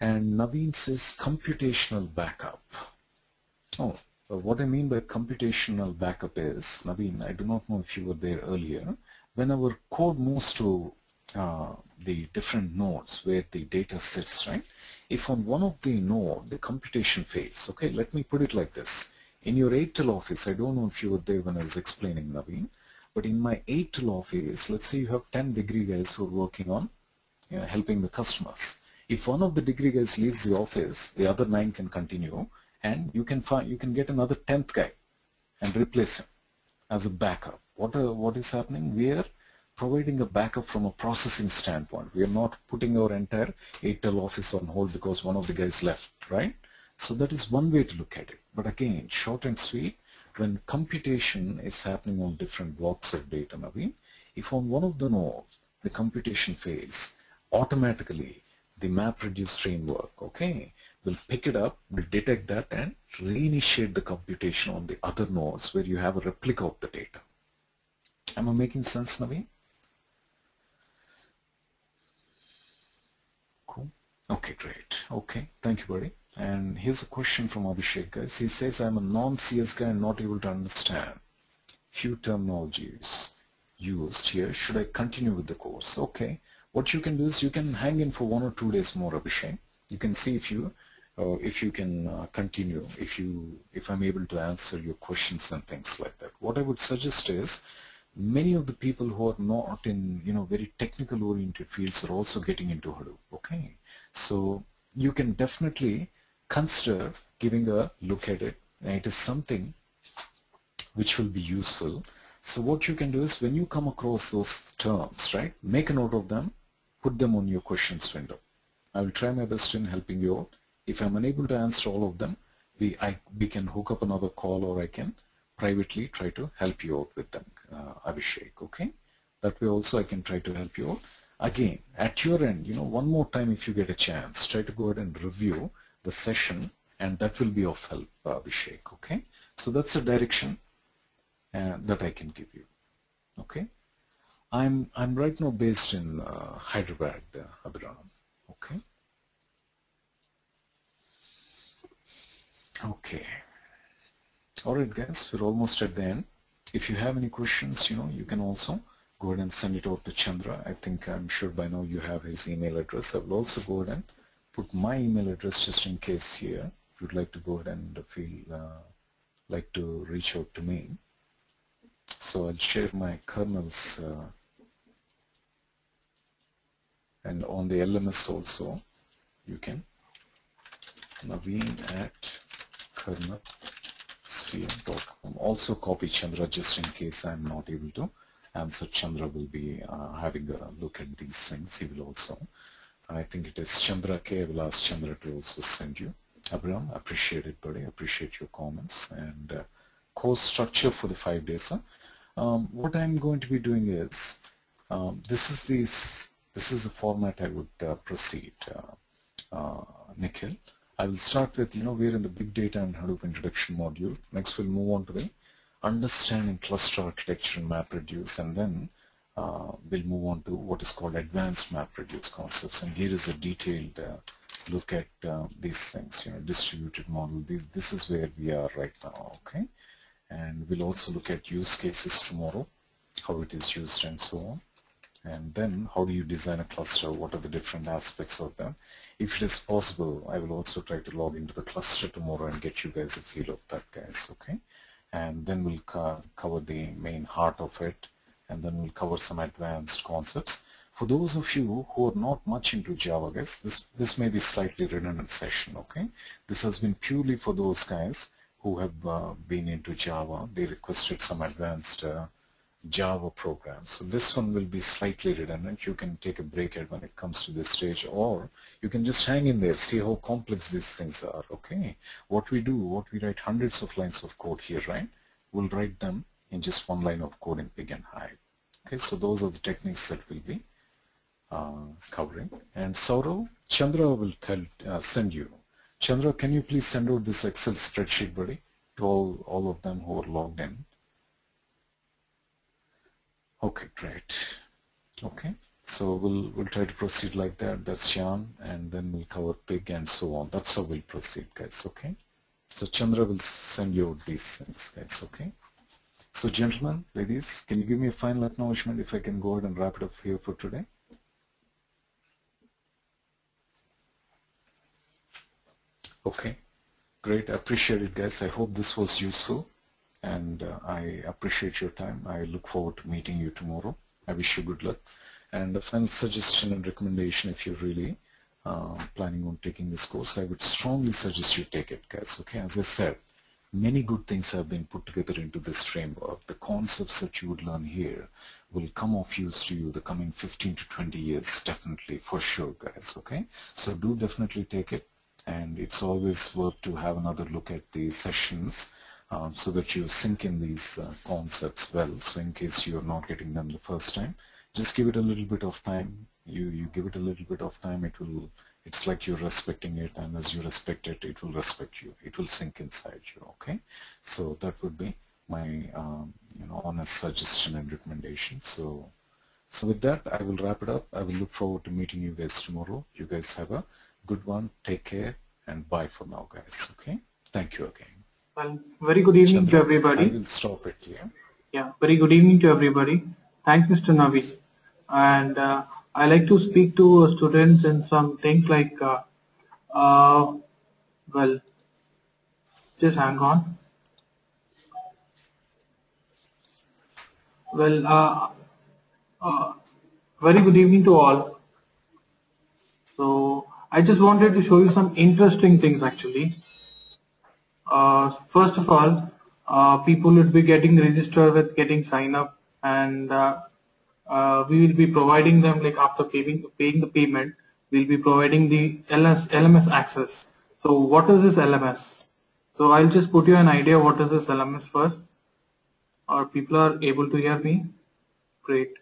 And Naveen says computational backup. Oh, what I mean by computational backup is, Naveen, I do not know if you were there earlier, when our code moves to uh, the different nodes where the data sits, right? if on one of the node the computation fails, okay, let me put it like this. In your Airtel office, I don't know if you were there when I was explaining Naveen, but in my Airtel office, let's say you have 10 degree guys who are working on you know, helping the customers. If one of the degree guys leaves the office, the other nine can continue and you can find you can get another 10th guy and replace him as a backup. What, uh, what is happening? We are providing a backup from a processing standpoint. We are not putting our entire Airtel office on hold because one of the guys left, right? So that is one way to look at it. But again, short and sweet, when computation is happening on different blocks of data, Naveen, if on one of the nodes the computation fails, automatically the MapReduce framework, okay, will pick it up, will detect that and reinitiate the computation on the other nodes where you have a replica of the data. Am I making sense, Naveen? Okay, great. Okay, thank you, buddy. And here's a question from Abhishek. He says, I'm a non-CS guy and not able to understand few terminologies used here. Should I continue with the course? Okay. What you can do is you can hang in for one or two days more, Abhishek. You can see if you uh, if you can uh, continue, if you if I'm able to answer your questions and things like that. What I would suggest is many of the people who are not in you know very technical oriented fields are also getting into Hadoop. Okay. So you can definitely consider giving a look at it and it is something which will be useful. So what you can do is when you come across those terms, right, make a note of them, put them on your questions window. I will try my best in helping you out. If I'm unable to answer all of them, we, I, we can hook up another call or I can privately try to help you out with them, uh, Abhishek, okay? That way also I can try to help you out again at your end you know one more time if you get a chance try to go ahead and review the session and that will be of help Abhishek okay? So that's a direction uh, that I can give you okay? I'm I'm right now based in uh, Hyderabad uh, Abhiram okay? Okay. All right guys we're almost at the end. If you have any questions you know you can also go ahead and send it over to Chandra. I think I'm sure by now you have his email address. I will also go ahead and put my email address just in case here. If you'd like to go ahead and feel uh, like to reach out to me, So I'll share my kernels uh, and on the LMS also you can Naveen at kernelsphere.com. Also copy Chandra just in case I'm not able to answer. Chandra will be uh, having a look at these things. He will also. I think it is Chandra K. I will ask Chandra to also send you. Abhiram, appreciate it, buddy. Appreciate your comments and uh, course structure for the five days. Huh? Um, what I'm going to be doing is um, this is this this is the format I would uh, proceed, uh, uh, Nikhil. I will start with, you know, we're in the big data and Hadoop introduction module. Next we'll move on to the understanding cluster architecture and MapReduce and then uh, we'll move on to what is called advanced MapReduce concepts. And here is a detailed uh, look at uh, these things, you know, distributed model. This, this is where we are right now, okay? And we'll also look at use cases tomorrow, how it is used and so on. And then how do you design a cluster? What are the different aspects of them? If it is possible I will also try to log into the cluster tomorrow and get you guys a feel of that guys okay and then we'll co cover the main heart of it and then we'll cover some advanced concepts. For those of you who are not much into Java guys this this may be slightly redundant session okay? This has been purely for those guys who have uh, been into Java. They requested some advanced uh, Java programs. So this one will be slightly redundant. You can take a break at when it comes to this stage or you can just hang in there, see how complex these things are. Okay, what we do, what we write hundreds of lines of code here, right? We'll write them in just one line of code in Pig and Hive. Okay, so those are the techniques that we'll be uh, covering. And Saurav, Chandra will tell, uh, send you. Chandra, can you please send out this Excel spreadsheet, buddy, to all, all of them who are logged in? Okay, great. Okay, so we'll we'll try to proceed like that. That's Jan, and then we'll cover pig and so on. That's how we'll proceed, guys. Okay. So Chandra will send you these things, guys. Okay. So gentlemen, ladies, can you give me a final acknowledgement if I can go ahead and wrap it up here for today? Okay, great. I appreciate it, guys. I hope this was useful and uh, I appreciate your time. I look forward to meeting you tomorrow. I wish you good luck. And a final suggestion and recommendation if you're really uh, planning on taking this course, I would strongly suggest you take it, guys. Okay, as I said, many good things have been put together into this framework. The concepts that you would learn here will come of use to you the coming 15 to 20 years, definitely, for sure, guys. Okay, so do definitely take it. And it's always worth to have another look at the sessions um, so that you sink in these uh, concepts well. So in case you're not getting them the first time, just give it a little bit of time. You, you give it a little bit of time, it will, it's like you're respecting it and as you respect it, it will respect you. It will sink inside you, okay? So that would be my, um, you know, honest suggestion and recommendation. So, so with that, I will wrap it up. I will look forward to meeting you guys tomorrow. You guys have a good one. Take care and bye for now, guys, okay? Thank you again. Well, very good evening Chandra, to everybody. I will stop it here. Yeah, very good evening to everybody. Thanks, Mr. Navi. And uh, I like to speak to students in some things like, uh, uh, well, just hang on. Well, uh, uh, very good evening to all. So I just wanted to show you some interesting things actually. Uh, first of all, uh, people would be getting registered with getting sign up and uh, uh, we will be providing them like after paying, paying the payment, we'll be providing the LS, LMS access. So what is this LMS? So I'll just put you an idea what is this LMS first. Or people are able to hear me? Great.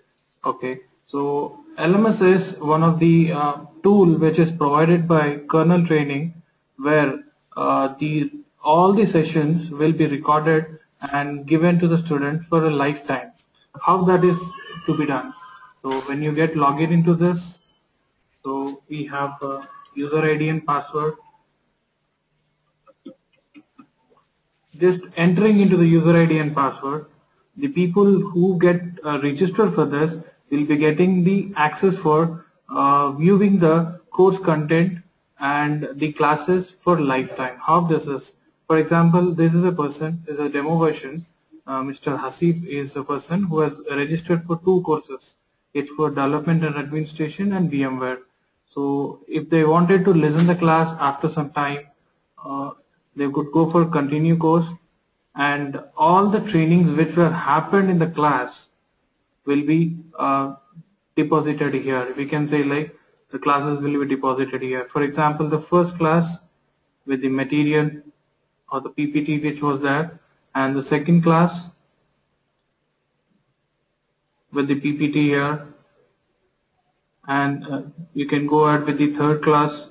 Okay. So LMS is one of the uh, tool which is provided by kernel training where uh, the all the sessions will be recorded and given to the student for a lifetime. How that is to be done? So when you get logged into this, so we have user ID and password. Just entering into the user ID and password, the people who get uh, registered for this will be getting the access for uh, viewing the course content and the classes for lifetime. How this is? For example, this is a person, this is a demo version. uh, Mr. Hasib is a person who has registered for two courses. It's for development and administration and VMware. So if they wanted to listen the class after some time, uh, they could go for continue course and all the trainings which were happened in the class will be uh, deposited here. We can say like the classes will be deposited here. For example, the first class with the material or the PPT which was there and the second class with the PPT here and uh, you can go ahead with the third class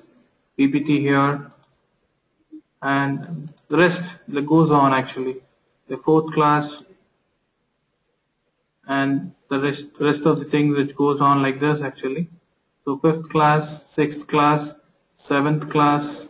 PPT here and the rest that goes on actually the fourth class and the rest rest of the things which goes on like this actually. So fifth class sixth class seventh class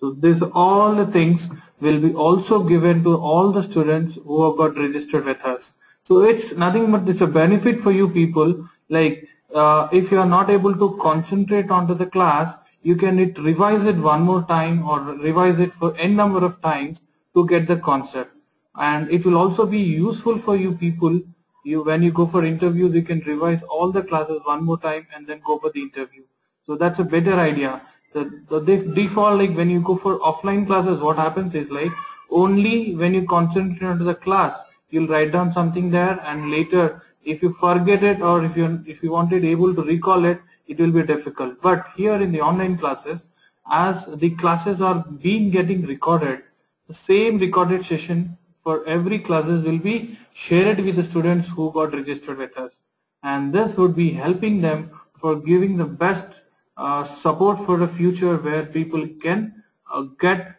so this all the things will be also given to all the students who have got registered with us. So it's nothing but it's a benefit for you people. Like uh, if you are not able to concentrate onto the class you can it, revise it one more time or revise it for n number of times to get the concept. And it will also be useful for you people. You when you go for interviews you can revise all the classes one more time and then go for the interview. So that's a better idea the, the default like when you go for offline classes what happens is like only when you concentrate on the class you'll write down something there and later if you forget it or if you if you wanted able to recall it it will be difficult. But here in the online classes as the classes are being getting recorded the same recorded session for every classes will be shared with the students who got registered with us. And this would be helping them for giving the best uh, support for the future where people can uh, get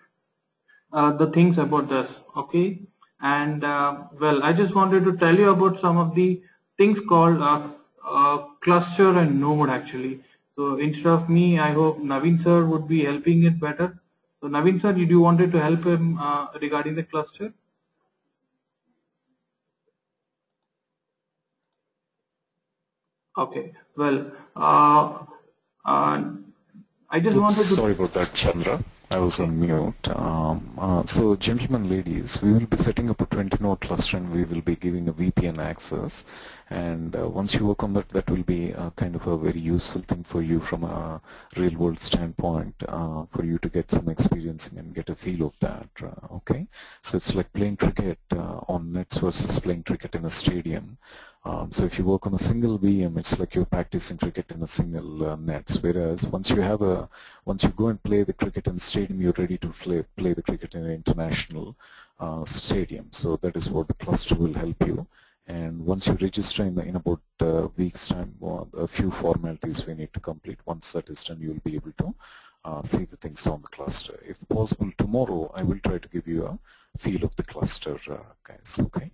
uh, the things about this okay and uh, well I just wanted to tell you about some of the things called uh, cluster and node actually. So instead of me, I hope Naveen sir would be helping it better. So Naveen sir, did you wanted to help him regarding the cluster? Okay, well, uh, I just Oops, wanted to. Sorry about that, Chandra. I was on mute. Um, uh, so, gentlemen, ladies, we will be setting up a 20 node cluster and we will be giving a VPN access and uh, once you work on that that will be uh, kind of a very useful thing for you from a real world standpoint uh, for you to get some experiencing and get a feel of that uh, okay so it's like playing cricket uh, on nets versus playing cricket in a stadium um, so if you work on a single VM, it's like you're practicing cricket in a single uh, nets. Whereas once you have a, once you go and play the cricket in the stadium, you're ready to play play the cricket in an international uh, stadium. So that is what the cluster will help you and once you register in, the, in about a week's time a few formalities we need to complete once that is done you will be able to uh, see the things on the cluster if possible tomorrow I will try to give you a feel of the cluster uh, guys okay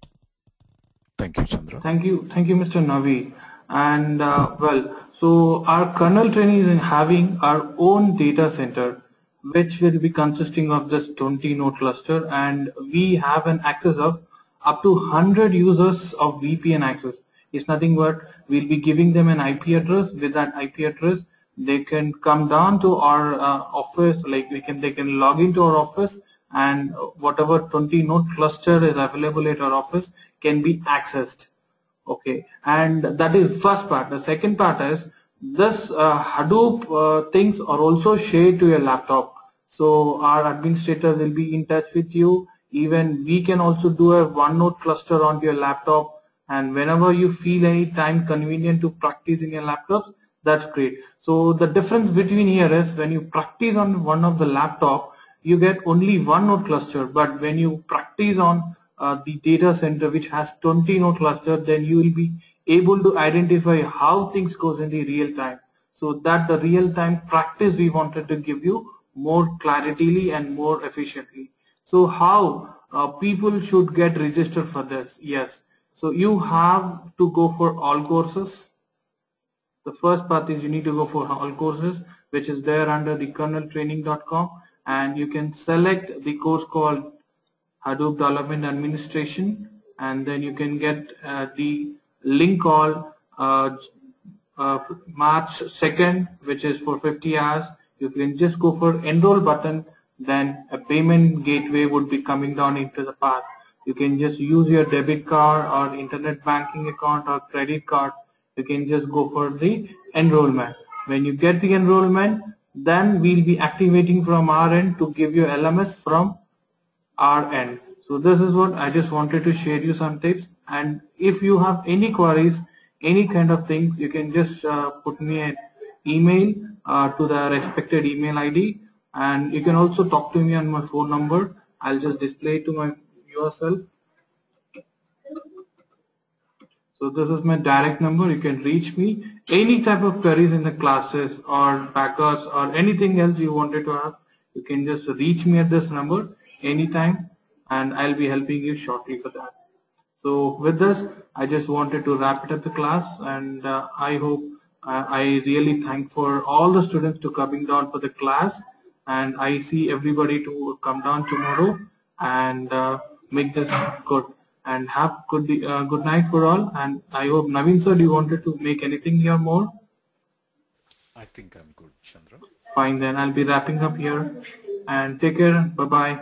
thank you Chandra thank you thank you Mr. Navi and uh, well so our kernel training is in having our own data center which will be consisting of this 20 node cluster and we have an access of up to 100 users of VPN access. It's nothing but we'll be giving them an IP address. With that IP address, they can come down to our uh, office, like we can, they can log into our office and whatever 20 node cluster is available at our office can be accessed. Okay, and that is first part. The second part is this uh, Hadoop uh, things are also shared to your laptop. So our administrator will be in touch with you even we can also do a one node cluster on your laptop and whenever you feel any time convenient to practice in your laptops, that's great. So the difference between here is when you practice on one of the laptop, you get only one node cluster, but when you practice on uh, the data center which has 20 node cluster, then you will be able to identify how things goes in the real time. So that the real time practice we wanted to give you more clarity and more efficiently. So how uh, people should get registered for this? Yes. So you have to go for all courses. The first part is you need to go for all courses, which is there under the kerneltraining.com and you can select the course called Hadoop Development Administration and then you can get uh, the link all uh, uh, March 2nd, which is for 50 hours. You can just go for enroll button then a payment gateway would be coming down into the path. you can just use your debit card or internet banking account or credit card you can just go for the enrollment when you get the enrollment then we'll be activating from our end to give you LMS from end. So this is what I just wanted to share you some tips. And if you have any queries any kind of things you can just uh, put me an email uh, to the respected email ID and you can also talk to me on my phone number. I'll just display to my yourself. So this is my direct number. You can reach me. Any type of queries in the classes or backups or anything else you wanted to ask you can just reach me at this number anytime and I'll be helping you shortly for that. So with this I just wanted to wrap it up the class and uh, I hope uh, I really thank for all the students to coming down for the class and I see everybody to come down tomorrow and uh, make this good. And have good uh, good night for all and I hope Naveen sir do you wanted to make anything here more? I think I'm good Chandra. Fine then I'll be wrapping up here. And take care bye bye